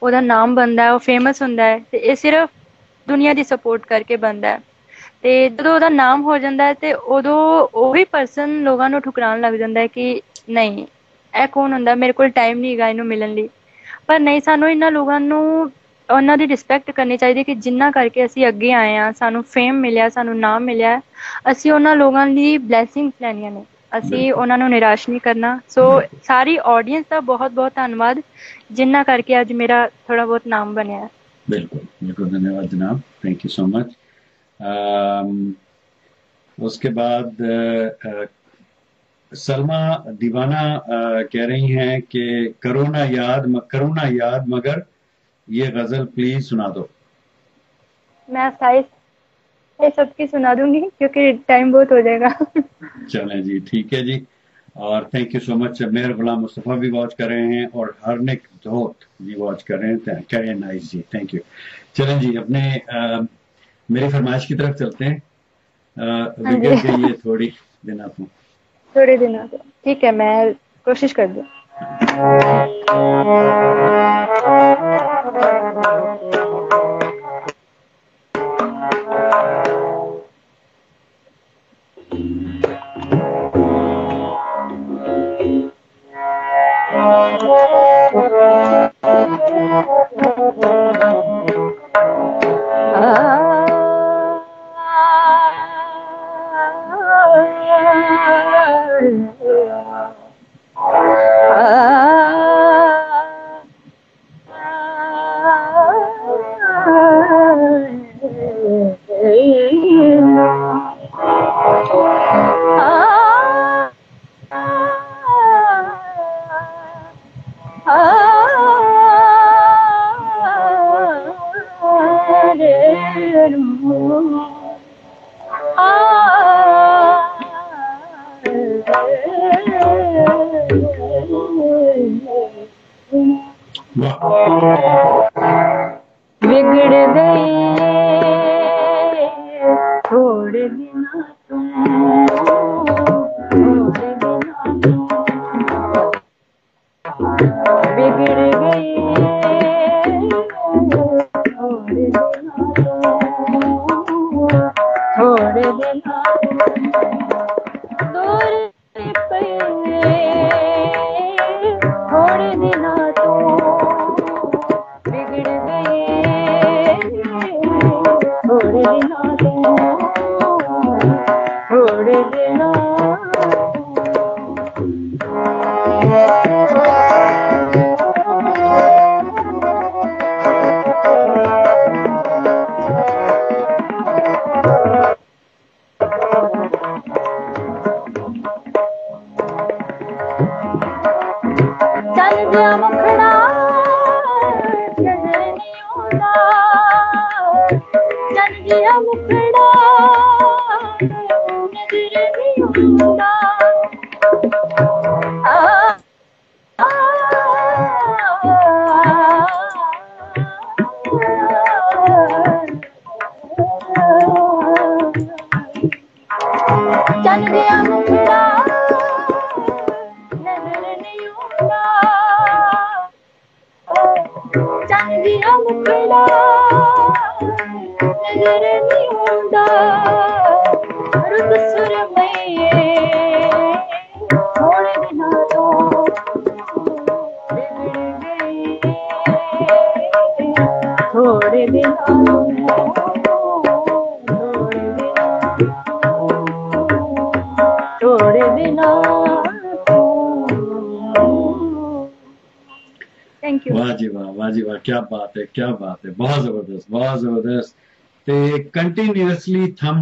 او دا نام بندا ہے او فیمس ہوندا ہے تے اے صرف دنیا دی سپورٹ کر کے بندا ہے تے جدوں او دا نام ہو جاندا ہے تے اودوں اوہی پرسن لوگاں ਇਹ ਕੌਣ ਹੁੰਦਾ? ਮੇਰੇ ਕੋਲ ਟਾਈਮ ਨਹੀਂ ਹੈਗਾ ਇਹਨੂੰ ਮਿਲਣ ਲਈ। ਪਰ ਨਹੀਂ ਸਾਨੂੰ ਇਹਨਾਂ ਲੋਕਾਂ ਨੂੰ ਉਹਨਾਂ ਦੀ ਰਿਸਪੈਕਟ ਕਰਨੀ ਚਾਹੀਦੀ ਕਿ ਜਿੰਨਾ ਕਰਕੇ ਅਸੀਂ ਅੱਗੇ ਆਏ ਆ ਸਾਨੂੰ ਫੇਮ ਮਿਲਿਆ ਸਾਨੂੰ ਨਾਮ ਮਿਲਿਆ। ਅਸੀਂ ਉਹਨਾਂ ਲੋਕਾਂ ਲਈ ਬਲੇਸਿੰਗਸ ਲੈਣੀਆਂ ਨੇ। ਅਸੀਂ ਉਹਨਾਂ ਨੂੰ ਨਿਰਾਸ਼ ਨਹੀਂ ਕਰਨਾ। ਸੋ ਸਾਰੀ ਆਡੀਅנס ਦਾ ਬਹੁਤ-ਬਹੁਤ ਧੰਨਵਾਦ ਜਿੰਨਾ ਕਰਕੇ ਅੱਜ ਮੇਰਾ ਥੋੜਾ ਬਹੁਤ ਨਾਮ ਬਣਿਆ। ਬਿਲਕੁਲ। ਬਿਲਕੁਲ ਧੰਨਵਾਦ ਜਨਾਬ। ਥੈਂਕ ਯੂ ਸੋ ਮਚ ਅਮ ਉਸਕੇ ਬਾਅਦ سلما دیوانہ کہہ رہی ہیں کہ کرونا یاد کرونا یاد مگر یہ غزل پلیز سنا دو۔ میں سب کی سنا دوں گی کیونکہ ٹائم بہت ہو جائے گا۔ چلیں جی ٹھیک ہے جی۔ اور تھینک یو سو مچ میر غلام مصطفیٰ بھی واچ کر رہے ہیں اور ہرنک دھوت بھی واچ کر رہے ہیں۔ کیری نائس جی تھینک یو چلیں جی اپنے میری فرمائش کی طرف چلتے ہیں۔ وگر ہاں جی۔ کے یہ تھوڑی دن آپ ہوں تھوڑے دنوں سے ٹھیک ہے میں کوشش کر دوں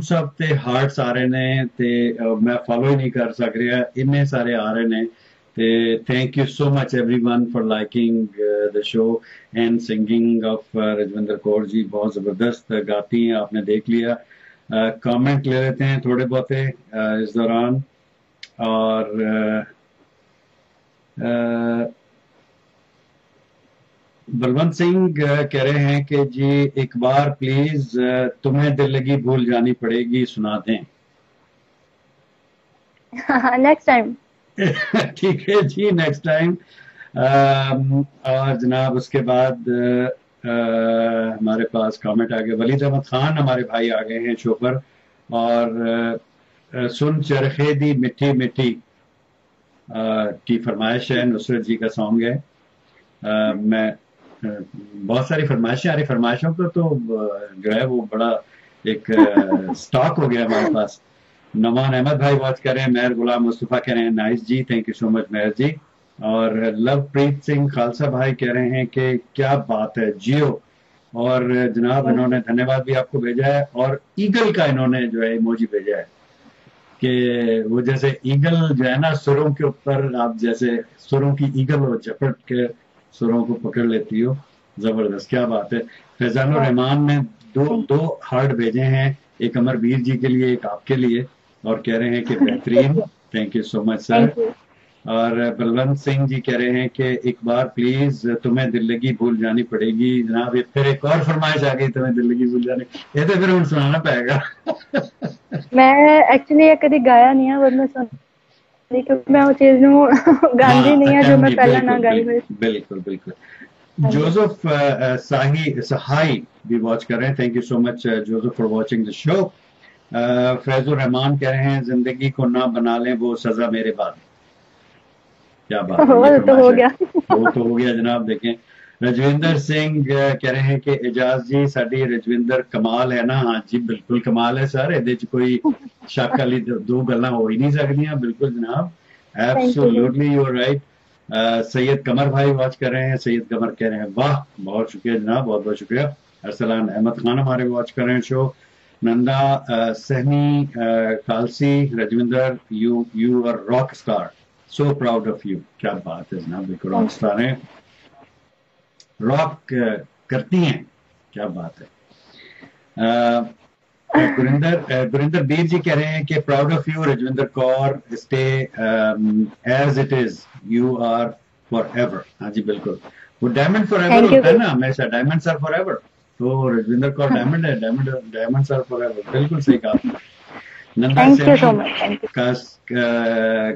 سب ہارڈ آ رہے ہیں show and singing of Rajwinder Kaur ji بہت زبردست گاتی ہیں، آپ نے دیکھ لیا۔ uh, کامنٹ لے لیتے ہیں تھوڑے بہتے uh, اس دوران۔ اور uh, بلوند سنگھ کہہ رہے ہیں کہ جی ایک بار پلیز تمہیں دل لگی بھول جانی پڑے گی سنا دیں۔ نیکسٹ ٹائم ٹھیک ہے جی نیکسٹ ٹائم اور جناب اس کے بعد ہمارے پاس کامنٹ آ گئے ولید احمد خان ہمارے بھائی آگئے ہیں شو پر اور سن چرخے دی مٹھی مٹھی کی فرمائش ہے نصرت جی کا سانگ ہے۔ میں بہت ساری فرمائشیں آ رہی فرمائشوں کو تو جو ہے وہ بڑا ایک سٹاک ہو گیا ہمارے پاس۔ نمان احمد بھائی بات کر رہے ہیں مہر غلام مصطفیٰ کہہ رہے ہیں nice G thank you so much Meher ji. اور لو پریت سنگھ خالصہ بھائی کہہ رہے ہیں کہ کیا بات ہے جیو۔ اور جناب ہاں۔ انہوں نے دھنیہ واد بھی آپ کو بھیجا ہے اور ایگل کا انہوں نے جو ہے ایموجی بھیجا ہے کہ وہ جیسے ایگل جو ہے نا سروں کے اوپر آپ جیسے سروں کی ایگل اور جھپٹ کے سروں کو پکڑ لیتی ہو زبردست کیا بات ہے؟ فیضان الرحمان نے دو دو ہارڈ بھیجے ہیں ایک امر بیر جی کے لیے ایک آپ کے لیے اور کہہ رہے ہیں کہ بہترین۔ Thank you so much sir اور بلونت سنگھ جی کہہ رہے ہیں کہ ایک بار پلیز تمہیں دل لگی بھول جانی پڑے گی۔ جناب پھر ایک اور فرمائش آ گئی تمہیں دل لگی بھول جانی۔ یہ تو پھر ہوں سنانا پائے گا۔ میں ایکچولی یہ کدی گایا نہیں ہے ورنہ سن میں وہ چیز نو گاندی نہیں ہے جو میں پہلا نہ گائی بالکل بالکل جوزف ساہی سہائی بھی واچ کر رہے ہیں۔ Thank you so much Joseph for watching the show Faiz ur-Rehman کہہ رہے ہیں زندگی کو نہ بنا لیں وہ سزا میرے بعد۔ کیا بات وہ تو ہو گیا۔ وہ تو ہو گیا جناب دیکھیں۔ رجوندر سنگھ کہہ رہے ہیں کہ اعجاز جی ساری رجوندر کمال ہے نا ہاں جی بالکل کمال ہے سر یہ کوئی شک والی دو گلا ہو ہی نہیں سکتی بالکل جناب absolutely you right Syed Qamar بھائی واچ کر رہے ہیں سید قمر کہہ رہے ہیں واہ بہت شکریہ جناب بہت بہت شکریہ ارسلان احمد خان ہمارے واچ کر رہے ہیں show Nanda Sahni Kalsi Rajwinder you you are rock star so proud of you کیا بات ہے جناب ایک راک اسٹار ہیں راک کرتی ہیں۔ کیا بات ہے۔ گریندر گریندر بیر جی کہہ رہے ہیں کہ proud of you Rajwinder Kaur stay as it is you are forever ہاں جی بالکل۔ وہ ڈائمنڈ فار ایور ہوتا ہے نا ہمیشہ ڈائمنڈ سر فار ایور تو رجوندر کور ڈائمنڈ ہے diamond diamond sir forever بالکل صحیح کہا نندا سے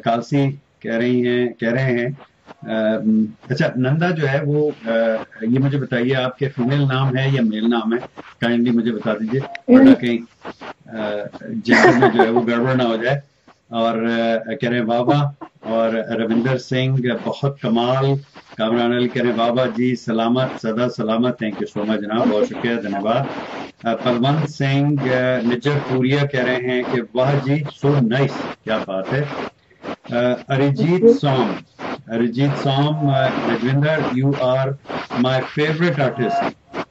کالسی کہہ رہی ہیں کہہ رہے ہیں۔ اچھا نندا جو ہے وہ یہ مجھے بتائیے آپ کے فیمیل نام ہے یا میل نام ہے؟ کائنڈلی مجھے بتا دیجیے۔ ورنہ کہیں جنڈر میں جو ہے وہ گڑبڑ نہ ہو جائے۔ اور کہہ رہے ہیں بابا اور روندر سنگھ بہت کمال کامران علی کہہ رہے ہیں بابا جی سلامت سدا سلامت تھینک یو سو مچ جناب بہت شکریہ دھنیہ واد پلونت سنگھ نجر پوریا کہہ رہے ہیں کہ واہ جی سو نائس کیا بات ہے۔ Arijit song Arijit song Rajwinder you are my favourite artist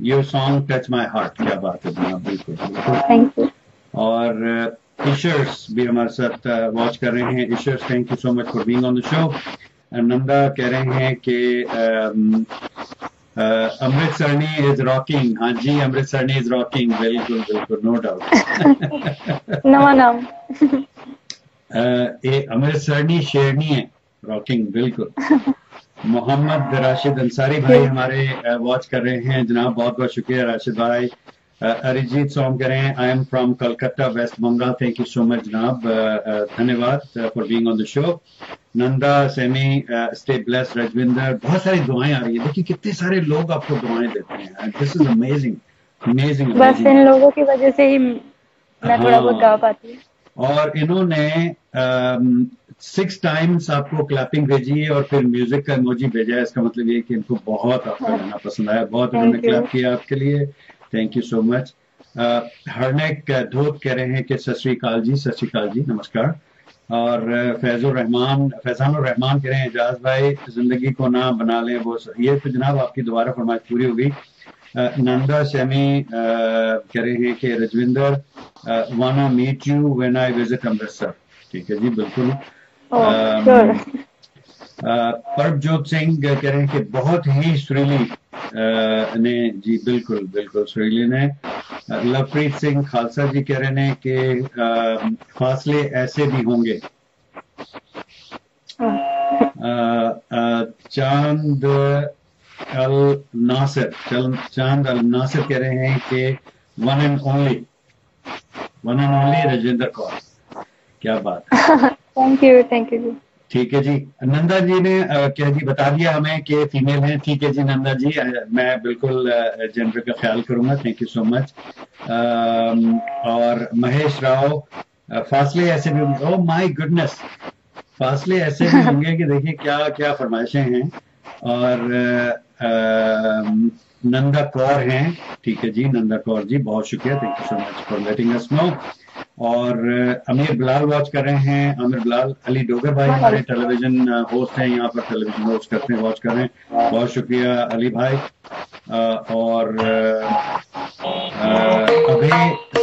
your song touch my heart کیا بات ہے جناب بالکل اور ایشرس بھی ہمارے ساتھ واچ کر رہے ہیں ایشرس thank you so much for being on the show Nanda کہہ رہے ہیں کہ امرت سرنی از راکنگ ہاں جی امرت سرنی از راکنگ بالکل بالکل نو ڈاؤٹ نواں نام امرتسرنی شیرنی ہے راکنگ بالکل۔ محمد راشد انصاری بھائی ہمارے واچ کر رہے ہیں۔ جناب بہت بہت شکریہ راشد بھائی۔ اریجیت سونگ کر رہے ہیں I am from Calcutta West Bengal thank you so much جناب۔ دھنیہ واد for being on the show Nanda semi stay blessed Rajwinder بہت ساری دعائیں آ رہی ہیں۔ دیکھیے کتنے سارے لوگ آپ کو دعائیں دیتے ہیں۔ دس از امیزنگ امیزنگ بس ان لوگوں کی وجہ سے ہی میں تھوڑا بہت گا پاتی ہوں۔ اور انہوں نے سکس ٹائمس آپ کو کلیپنگ بھیجی ہے اور پھر میوزک کا اموجی بھیجا ہے اس کا مطلب یہ کہ ان کو بہت آپ کا گانا پسند آیا بہت انہوں نے کلیپ کیا آپ کے لیے۔ تھینک یو سو مچ ہرنیک دھوت کہہ رہے ہیں کہ ست شری کال جی ست شری کال جی نمسکار۔ اور فیض الرحمان فیضان الرحمان کہہ رہے ہیں اعجاز بھائی زندگی کو نہ بنا لیں وہ یہ تو جناب آپ کی دوبارہ فرمائش پوری ہوگی۔ نندا سیمی کہہ رہے ہیں کہ Rajwinder wanna meet you when I visit Amritsar ٹھیک ہے جی بالکل۔ پرب جوت سنگھ کہہ رہے ہیں کہ بہت ہی سریلی۔ نے جی بالکل بالکل سریلی نے۔ لوپریت سنگھ خالصہ جی کہہ رہے ہیں کہ فاصلے ایسے بھی ہوں گے۔ چاند الناصر چاند الناصر کہہ رہے ہیں کہ one and only one and only Rajwinder Kaur. کیا بات۔ تھینک یو تھینک یو ٹھیک ہے جی۔ نندا جی نے کیا جی بتا دیا ہمیں کہ فیمیل ہیں۔ ٹھیک ہے جی نندا جی میں بالکل جنڈر کا خیال کروں گا۔ تھینک یو سو مچ اور مہیش راؤ فاصلے ایسے بھی او مائی گڈنس فاصلے ایسے بھی ہوں گے کہ دیکھیے کیا کیا فرمائشیں ہیں۔ اور نندا کور ہیں۔ ٹھیک ہے جی نندا کور جی بہت شکریہ۔ Thank you so much for letting us know اور امیر بلال واچ کر رہے ہیں۔ امیر بلال علی ڈوگر بھائی ہمارے ٹیلی ویژن ہوسٹ ہیں یہاں پر ٹیلی ویژن ہوسٹ کرتے ہیں واچ کر رہے ہیں۔ بہت شکریہ علی بھائی۔ اور ابھی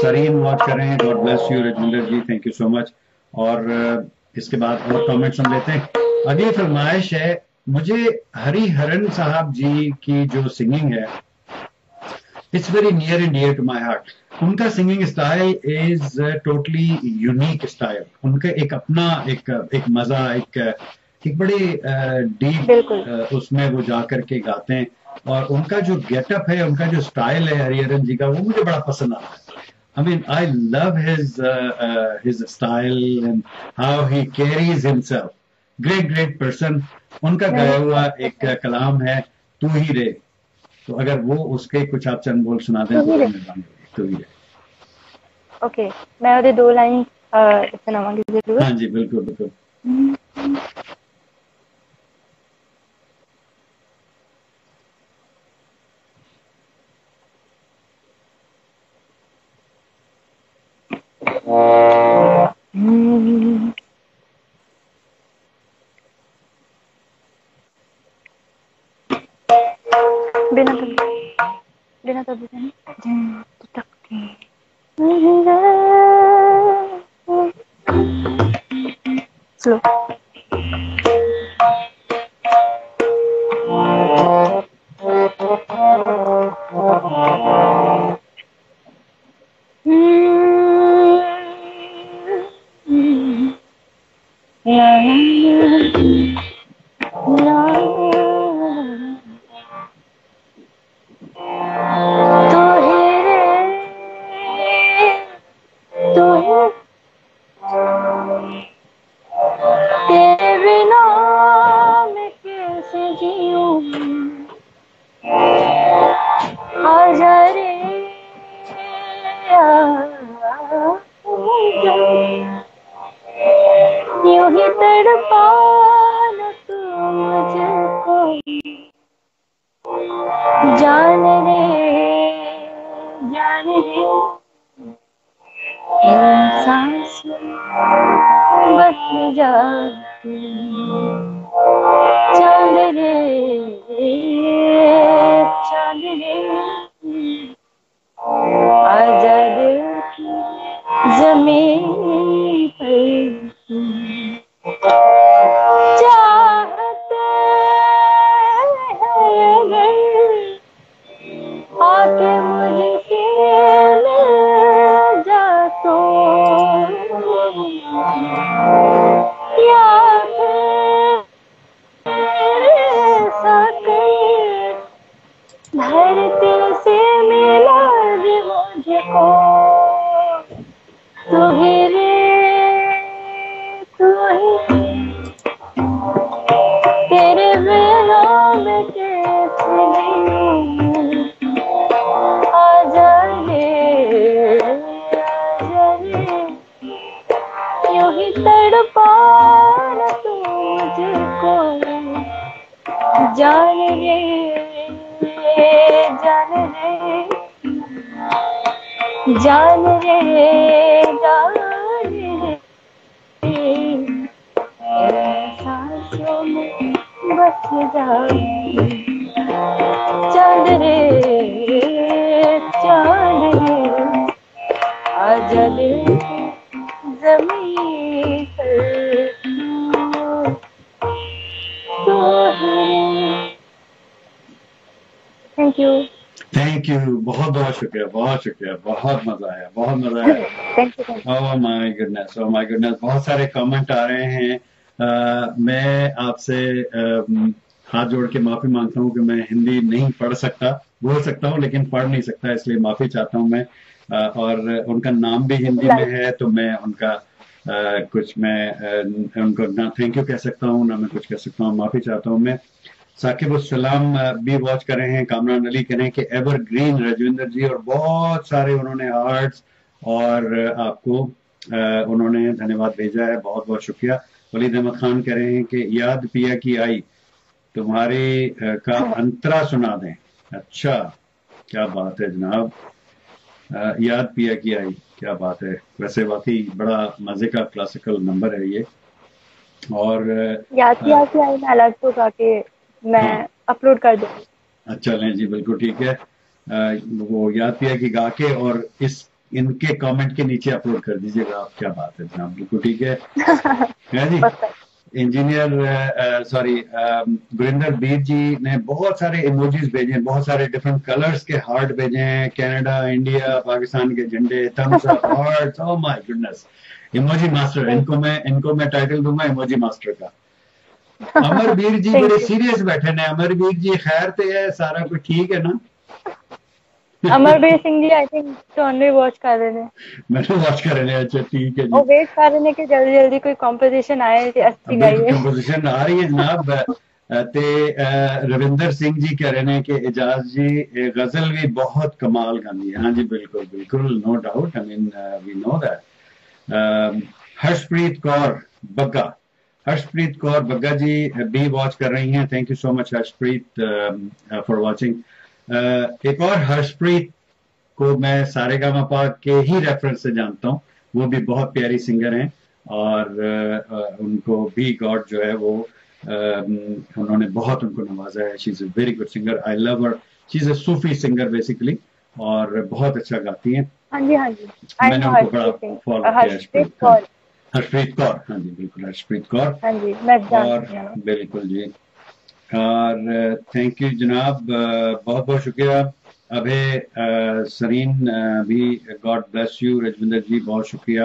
سرین واچ کر رہے ہیں۔ God bless you Rajvinder ji thank you so much اور اس کے بعد اور کامنٹ سن لیتے ہیں۔ اگلی فرمائش ہے مجھے ہری ہرن صاحب جی کی جو سنگنگ ہے it's very near and dear to my heart ان کا singing style is totally unique style ان کا ایک اپنا ایک ایک مزہ ایک ایک بڑے ڈیپ اس میں وہ جا کر کے گاتے ہیں اور ان کا جو گیٹ اپ ہے ان کا جو اسٹائل ہے ہری ہرن جی کا وہ مجھے بڑا پسند آتا ہے I mean, I love his uh, uh, his style and how he carries himself. Great, great person. ان کا گایا ہوا ایک کلام ہے تو ہی رے تو اگر وہ اس کے کچھ آپ چند بول سنا دیں تو اوکے. میں دو لائن ہاں جی بالکل بالکل. بہت سارے کامنٹ آ رہے ہیں۔ میں آپ سے ہاتھ جوڑ کے معافی مانگتا ہوں کہ میں ہندی نہیں پڑھ سکتا بول سکتا ہوں لیکن پڑھ نہیں سکتا اس لیے معافی چاہتا ہوں میں۔ اور ان کا نام بھی ہندی میں ہے تو میں ان کا کچھ میں ان کو نہ تھینک یو کہہ سکتا ہوں نہ میں کچھ کہہ سکتا ہوں معافی چاہتا ہوں میں۔ ثاقب السلام بھی واچ کر رہے ہیں۔ کامران علی کہہ رہے ہیں کہ ایور گرین رجوندر جی اور بہت سارے انہوں نے آرٹس اور آپ کو انہوں نے دھنیہ واد بھیجا ہے۔ بہت بہت شکریہ۔ ولید احمد خان کہہ رہے ہیں کہ یاد پیا کی آئی تمہاری کا انترا سنا دیں۔ اچھا کیا بات ہے جناب؟ یاد پیا کی آئی، کیا بات ہے؟ ویسے واقعی بڑا مزے کا کلاسیکل نمبر ہے یہ۔ اور یاد پیا کی آئی، میں الگ تو گا کے میں اپلوڈ ہاں۔ کر دوں۔ اچھا لیں جی بالکل ٹھیک ہے۔ وہ یاد پیا کی گا کے اور اس ان کے کامنٹ کے نیچے اپلوڈ کر دیجیے گا آپ کیا بات ہے جناب بالکل ٹھیک ہے۔ جی؟ انجینئر سوری گریندر بیر جی نے بہت سارے ایموجیز بھیجے ہیں بہت سارے ڈفرنٹ کلرز کے ہارٹ بھیجے ہیں کینیڈا انڈیا پاکستان کے جھنڈے thumbs up heart oh my goodness emoji master ان کو میں ان کو میں ٹائٹل دوں گا ایموجی ماسٹر کا۔ امر بیر جی بڑے سیریس بیٹھے نے امر بیر جی خیر تے ہے سارا کچھ ٹھیک ہے نا امر بیر سنگھ جی آئی تھنک تو انوی واچ کر رہے ہیں میں نے واچ کر رہے ہیں اچھا ٹھیک ہے جی وہ ویٹ کر رہے ہیں کہ جلدی جلدی کوئی کمپوزیشن آئے کہ اچھی گئی ہے کمپوزیشن آ رہی ہے جناب تے روندر سنگھ جی کہہ رہے ہیں کہ اجاز جی غزل بھی بہت کمال گاندی ہے ہاں جی بالکل بالکل no doubt I main we know that Harshpreet Kaur بگا ہرشپریت کور جی بھی واچ کر رہی ہیں thank you so much Harshpreet for watching ایک اور ہرشپریت کو میں سارے گاما پاک کے ہی ریفرنس سے جانتا ہوں وہ بھی بہت پیاری سنگر ہیں اور ان کو بھی گاڈ جو ہے وہ انہوں نے بہت ان کو نوازا ہے she is a very good singer I love her she is a Sufi singer basically اور بہت اچھا گاتی ہیں ہاں جی ہاں جی میں نے ان کو بڑا فالو کیا ہرشپریت کور۔ ہاں جی بالکل ہرشپریت کور۔ ہاں جی اور بالکل جی۔ اور تھینک یو جناب بہت بہت شکریہ۔ ابھی سرین بھی God bless you Rajvinder ji بہت شکریہ۔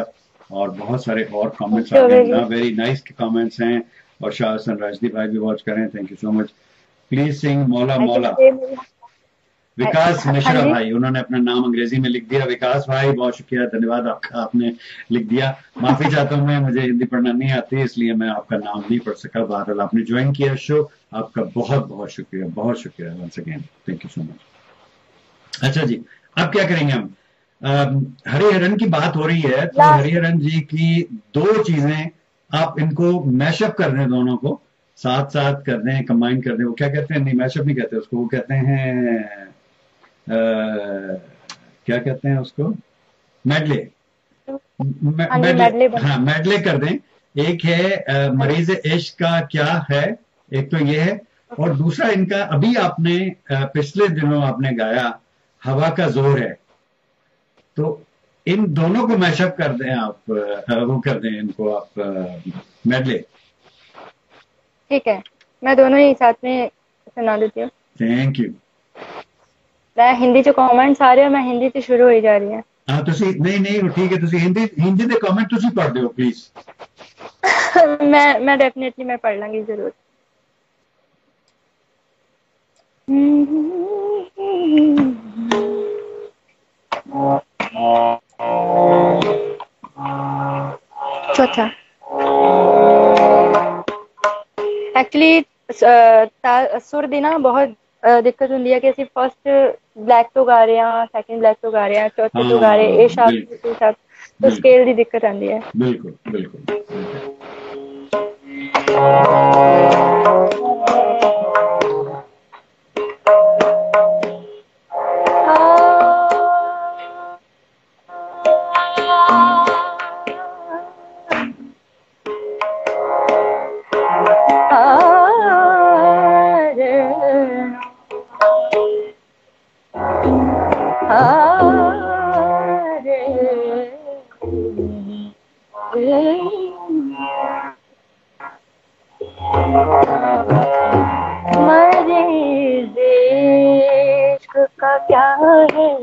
اور بہت سارے اور کامنٹس آ گئے۔ ہیں ویری نائس کے کامنٹس ہیں۔ اور شاہ حسن راجدی بھائی بھی واچ کریں thank you so much please sing Maula Maula. وکاس مشرا بھائی انہوں نے اپنا نام انگریزی میں لکھ دیا۔ وکاس بھائی بہت شکریہ دھنیہ واد آپ کا آپ نے لکھ دیا۔ معافی چاہتا ہوں میں مجھے ہندی پڑھنا نہیں آتی اس لیے میں آپ کا نام نہیں پڑھ سکا۔ بہرحال آپ نے جوائن کیا شو آپ کا بہت بہت شکریہ بہت شکریہ once again thank you so much اچھا جی اب کیا کریں گے ہم؟ ہری ہرن کی بات ہو رہی ہے۔ تو ہری ہرن جی کی دو چیزیں آپ ان کو میش اپ کر دیں دونوں کو۔ ساتھ ساتھ کر دیں کمبائن کر دیں۔ وہ کیا کہتے ہیں؟ نہیں میش اپ نہیں کہتے اس کو وہ کہتے ہیں کیا کہتے ہیں اس کو؟ میڈلے۔ ہاں میڈلے۔ کر دیں۔ ایک ہے مریض عشق کا کیا ہے؟ ایک تو یہ ہے۔ اور دوسرا ان کا ابھی آپ نے پچھلے دنوں آپ نے گایا ہوا کا زور ہے۔ تو ان دونوں کو میش اپ کر دیں آپ وہ کر دیں ان کو آپ میڈلے۔ ٹھیک ہے میں دونوں ہی ساتھ میں سنا دیتی ہوں۔ تھینک یو میں ہندی چ کامنٹس آ رہے ہیں میں ہندی سے شروع ہوئی جا رہی ہیں۔ ہاں تسی نہیں نہیں ٹھیک ہے تسی ہندی ہندی دے کامنٹ تسی پڑھ دیو پلیز میں میں ڈیفینیٹلی میں پڑھ لوں گی ضرور۔ چوتھا۔ ایکچولی سر دی نا بہت دقت ہوں کہ اسی فرسٹ بلیک تو گا رہے ہیں سیکنڈ بلیک تو گا رہے ہیں چوتھے تو گا رہے اے شارپ اے شارپ تو اسکیل دی دقت آتی ہے بالکل بالکل مریض کا کیا ہے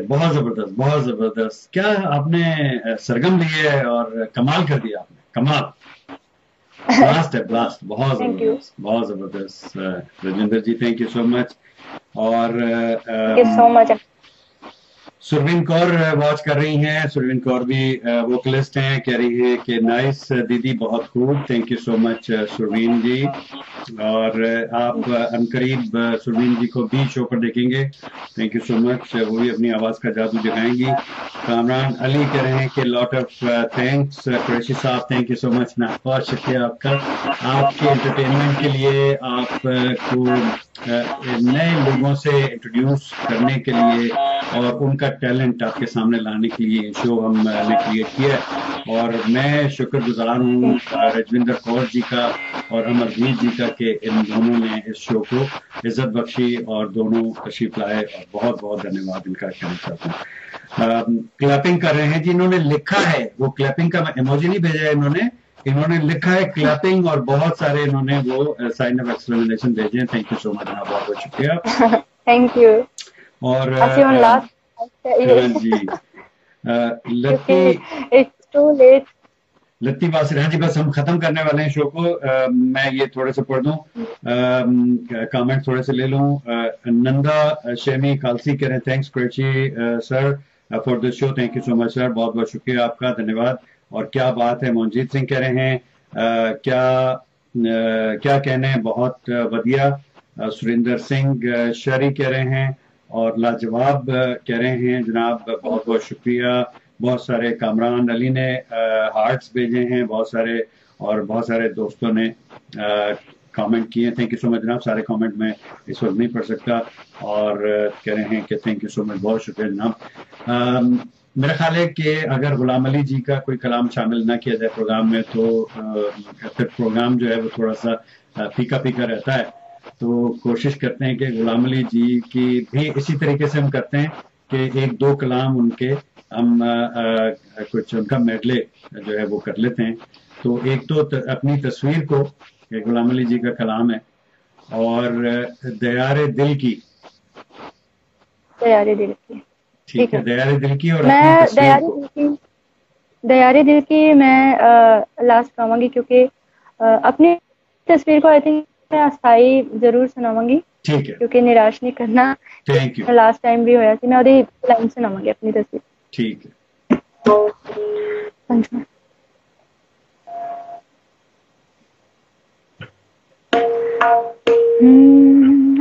بات ہے بہت زبردست بہت زبردست۔ کیا آپ نے سرگم لیے ہے اور کمال کر دیا آپ نے؟ کمال۔ بلاسٹ ہے بلاسٹ بہت. زبردست بہت زبردست۔ رجندر جی تھینک یو سو مچ اور so much. Sarveen Kaur watch کر رہی ہیں۔ سروین کور بھی ووکلسٹ ہیں۔ کہہ رہی ہے کہ نائس دیدی بہت خوب۔ Thank you so much Sarveen ji. اور آپ ان قریب سروین جی کو بھی شو پر دیکھیں گے۔ تھینک یو سو مچ وہ بھی اپنی آواز کا جادو جگائیں گی۔ کامران علی کہہ رہے ہیں کہ لاٹ آف تھینکس قریشی صاحب تھینک یو سو مچ نا، بہت شکریہ آپ کا۔ آپ کے انٹرٹینمنٹ کے لیے آپ کو نئے لوگوں سے انٹروڈیوس کرنے کے لیے اور ان کا ٹیلنٹ آپ کے سامنے لانے کے لیے شو ہم نے کریٹ کیا ہے۔ اور میں شکر گزار ہوں رجوندر کور جی کا اور امرجیت جی کا کہ ان دونوں نے اس شو کو عزت بخشی اور دونوں تشریف لائے۔ اور بہت بہت دھنیہ واد ان کا کہنا چاہتا ہوں۔ کلیپنگ کر رہے ہیں جی انہوں نے لکھا ہے۔ وہ کلیپنگ کا ایموجی نہیں بھیجا ہے انہوں نے۔ انہوں نے لکھا ہے کلیپنگ اور بہت سارے انہوں نے وہ سائن آف ایکسپلینیشن بھیجے ہیں۔ تھینک یو سو مچ جناب بہت بہت شکریہ۔ Thank you. اور جی۔ آ، لتی it's too late. لتی باسر ہاں جی بس ہم ختم کرنے والے ہیں شو کو۔ میں یہ تھوڑے سے پڑھ دوں۔ کامنٹ تھوڑے سے لے لوں۔ نندا شیمی خالسی کہہ رہے ہیں thanks کریچی sir for this show thank you so much sir بہت بہت شکریہ آپ کا دھنیہ واد اور کیا بات ہے مونجیت سنگھ کہہ رہے ہیں۔ کیا کیا کہنے بہت ودیا۔ سریندر سنگھ آ، شری کہہ رہے ہیں۔ اور لاجواب کہہ رہے ہیں، جناب، بہت بہت شکریہ۔ بہت سارے کامران علی نے ہارٹس بھیجے ہیں، بہت سارے، اور بہت سارے دوستوں نے کامنٹ کیے۔ تھینک یو سو مچ جناب، سارے کامنٹ میں اس وقت نہیں پڑھ سکتا۔ اور کہہ رہے ہیں کہ تھینک یو سو مچ بہت شکریہ، جناب۔ میرا خیال ہے کہ اگر غلام علی جی کا کوئی کلام شامل نہ کیا جائے پروگرام میں تو پھر پروگرام جو ہے وہ تھوڑا سا پھیکا پھیکا رہتا ہے۔ تو کوشش کرتے ہیں کہ غلام علی جی کی بھی اسی طریقے سے ہم کرتے ہیں کہ ایک دو کلام ان کے ہم کچھ ان کا میڈلے جو ہے وہ کر لیتے ہیں۔ تو ایک تو اپنی تصویر کو کہ غلام علی جی کا کلام ہے اور دیار دل کی۔ دیاری دل کی۔ ٹھیک ہے دیار دل کی اور میں دل کی دیاری دل کی میں لاسٹ سناؤں گی کیونکہ اپنی تصویر کو آئی تھنک میں استائی ضرور سناؤں گی ٹھیک ہے۔ کیونکہ نراش نہیں کرنا۔ تھینک یو لاسٹ ٹائم بھی ہویا سی میں وہی لائن سناؤں گی اپنی تصویر۔ ٹھیک ہے۔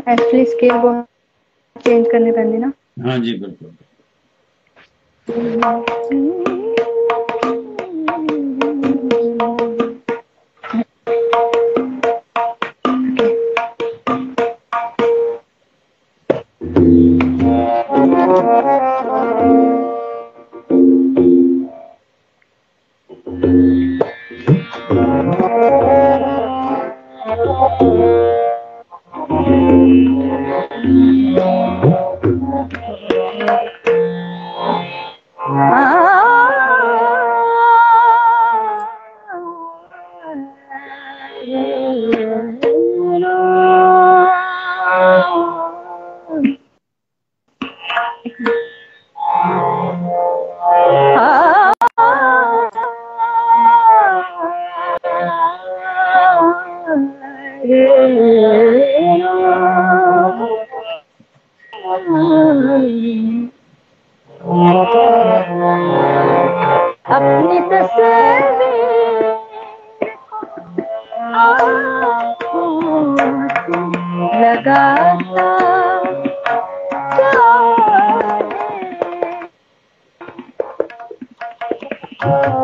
ایکچولی اسکیل بہت چینج کرنی پہنتی نا۔ ہاں جی بالکل۔ Oh.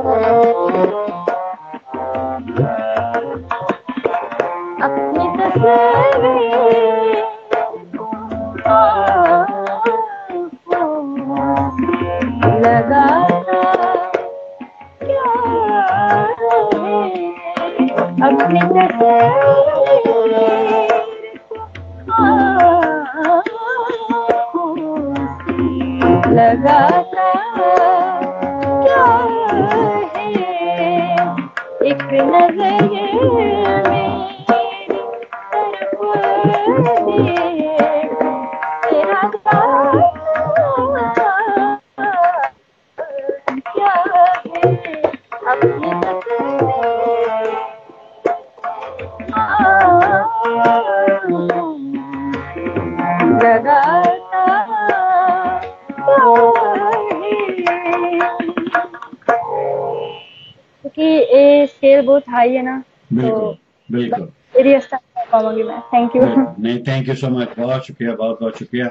بھائی تھینک یو سو مچ بہت شکریہ بہت بہت شکریہ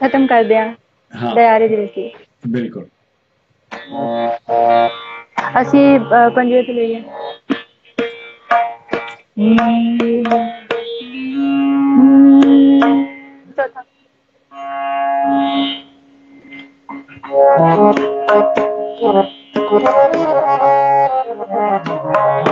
ختم کر دیا۔ بالکل۔ Thank you.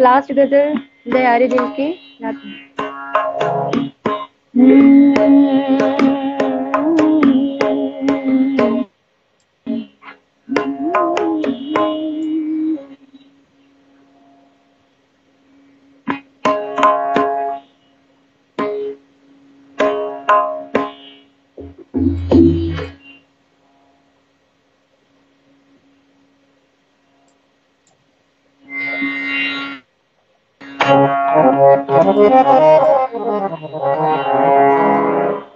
پلاسٹ گزر دیو کی Thank you.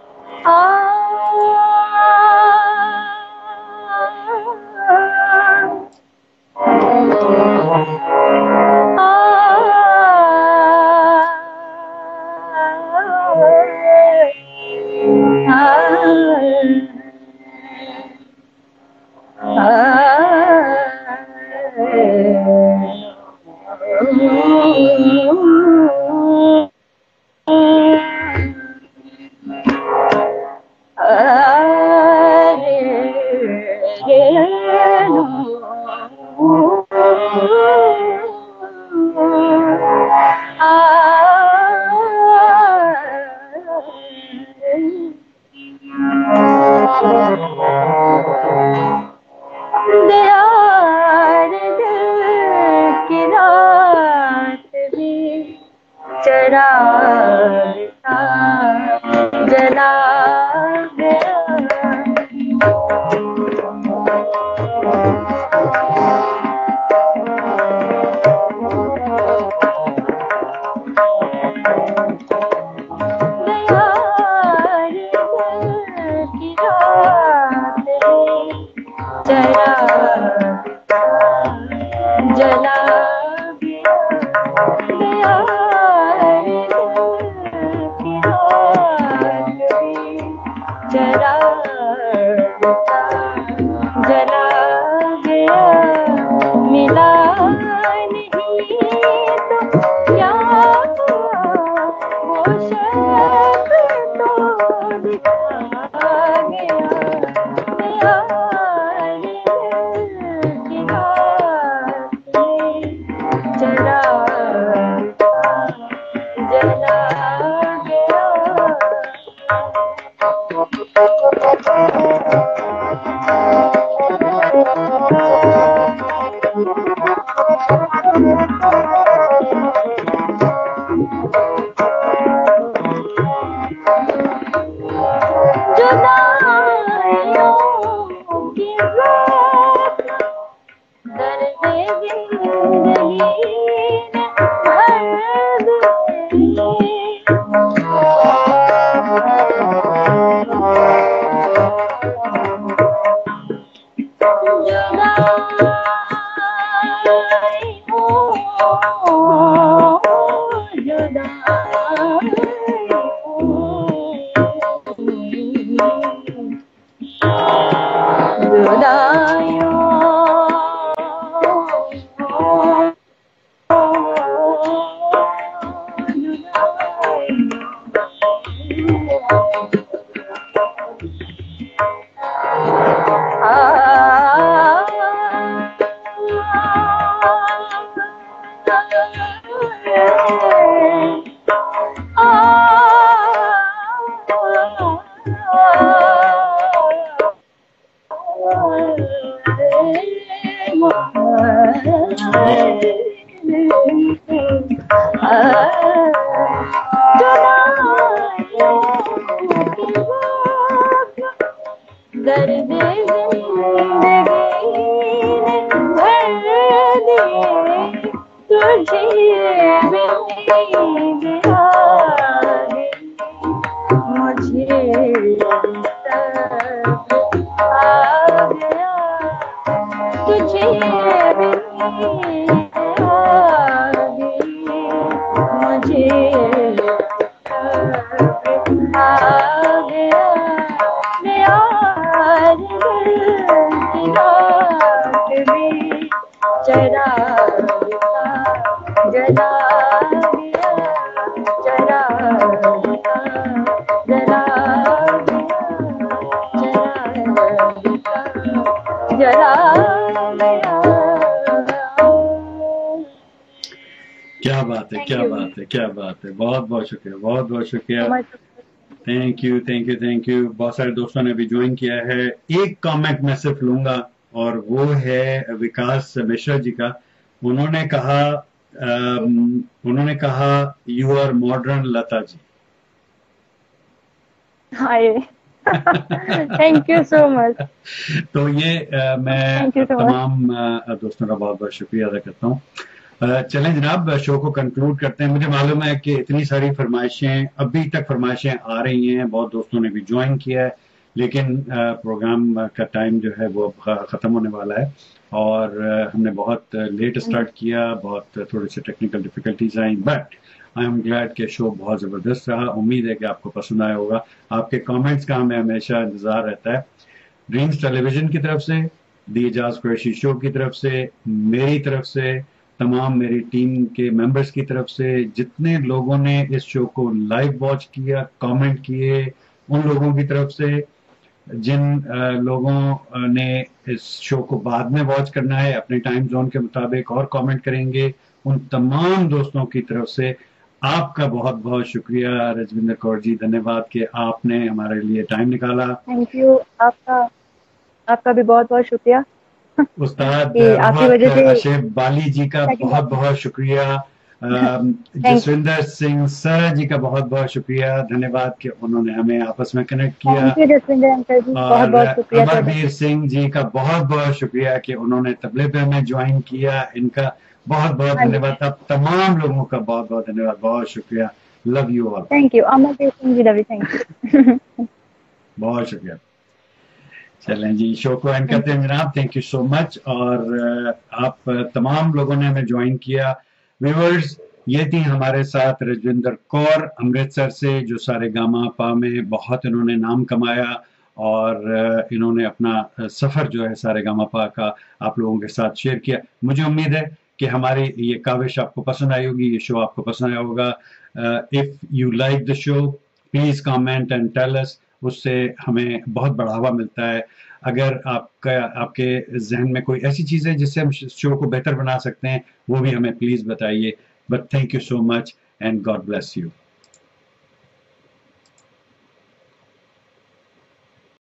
بہت شکریہ thank you thank you thank you بہت سارے دوستوں نے بھی جوائن کیا ہے۔ ایک کامنٹ میں صرف لوں گا اور وہ ہے وکاس مشرا جی کا۔ انہوں نے کہا انہوں نے کہا you are modern Lata ji hi thank you so much تو یہ میں تمام دوستوں کا بہت بہت شکریہ ادا کرتا ہوں۔ چلیں جناب، شو کو کنکلوڈ کرتے ہیں۔ مجھے معلوم ہے کہ اتنی ساری فرمائشیں ابھی تک فرمائشیں آ رہی ہیں۔ بہت دوستوں نے بھی جوائن کیا ہے، لیکن پروگرام کا ٹائم جو ہے وہ ختم ہونے والا ہے۔ اور ہم نے بہت لیٹ اسٹارٹ کیا، بہت تھوڑے سے ٹیکنیکل ڈیفیکلٹیز آئیں۔ بٹ آئی ایم گلیڈ کہ شو بہت زبردست رہا۔ امید ہے کہ آپ کو پسند آیا ہوگا۔ آپ کے کامنٹس کا ہمیں ہمیشہ انتظار رہتا ہے۔ ڈرینس ٹیلی ویژن کی طرف سے دی اجاز قریشی شو کی طرف سے، میری طرف سے تمام میری ٹیم کے ممبرس کی طرف سے جتنے لوگوں نے اس شو کو لائیو واچ کیا کامنٹ کیے، ان لوگوں کی طرف سے جن لوگوں نے اس شو کو بعد میں واچ کرنا ہے، اپنے ٹائم زون کے مطابق اور کامنٹ کریں گے۔ ان تمام دوستوں کی طرف سے آپ کا بہت بہت شکریہ۔ رجوندر کور جی دھنیہ واد کہ آپ نے ہمارے لیے ٹائم نکالا۔ تھینک یو آپ کا آپ کا بھی بہت بہت شکریہ۔ استاد اشیف بالی جی کا بہت بہت شکریہ۔ جسوندر سنگھ سر جی کا بہت بہت شکریہ۔ دھنیہ واد کہ انہوں نے ہمیں آپس میں کنیکٹ کیا۔ اور امر سنگھ جی کا بہت بہت شکریہ کہ انہوں نے تبلے پہ ہمیں جوائن کیا۔ ان کا بہت بہت دھنیہ واد اب تمام لوگوں کا بہت بہت دھنیہ واد بہت شکریہ۔ Love you all thank you. Singh ji thank you. بہت شکریہ۔ چلیں جی شو کو اینڈ کرتے ہیں جناب تھینک یو سو مچ اور آپ تمام لوگوں نے ہمیں جوائن کیا۔ ویورز یہ تھی ہمارے ساتھ رجوندر کور امرتسر سے جو سارے گاما پا میں بہت انہوں نے نام کمایا اور انہوں نے اپنا سفر جو ہے سارے گاما پا کا آپ لوگوں کے ساتھ شیئر کیا۔ مجھے امید ہے کہ ہماری یہ کاوش آپ کو پسند آئی ہوگی یہ شو آپ کو پسند آیا ہوگا۔ If you like the show please comment and tell us اس سے ہمیں بہت بڑھاوا ملتا ہے۔ اگر آپ کا، آپ کے ذہن میں کوئی ایسی چیز ہے جس سے ہم شو کو بہتر بنا سکتے ہیں، وہ بھی ہمیں پلیز بتائیے۔ But thank you so much and God bless you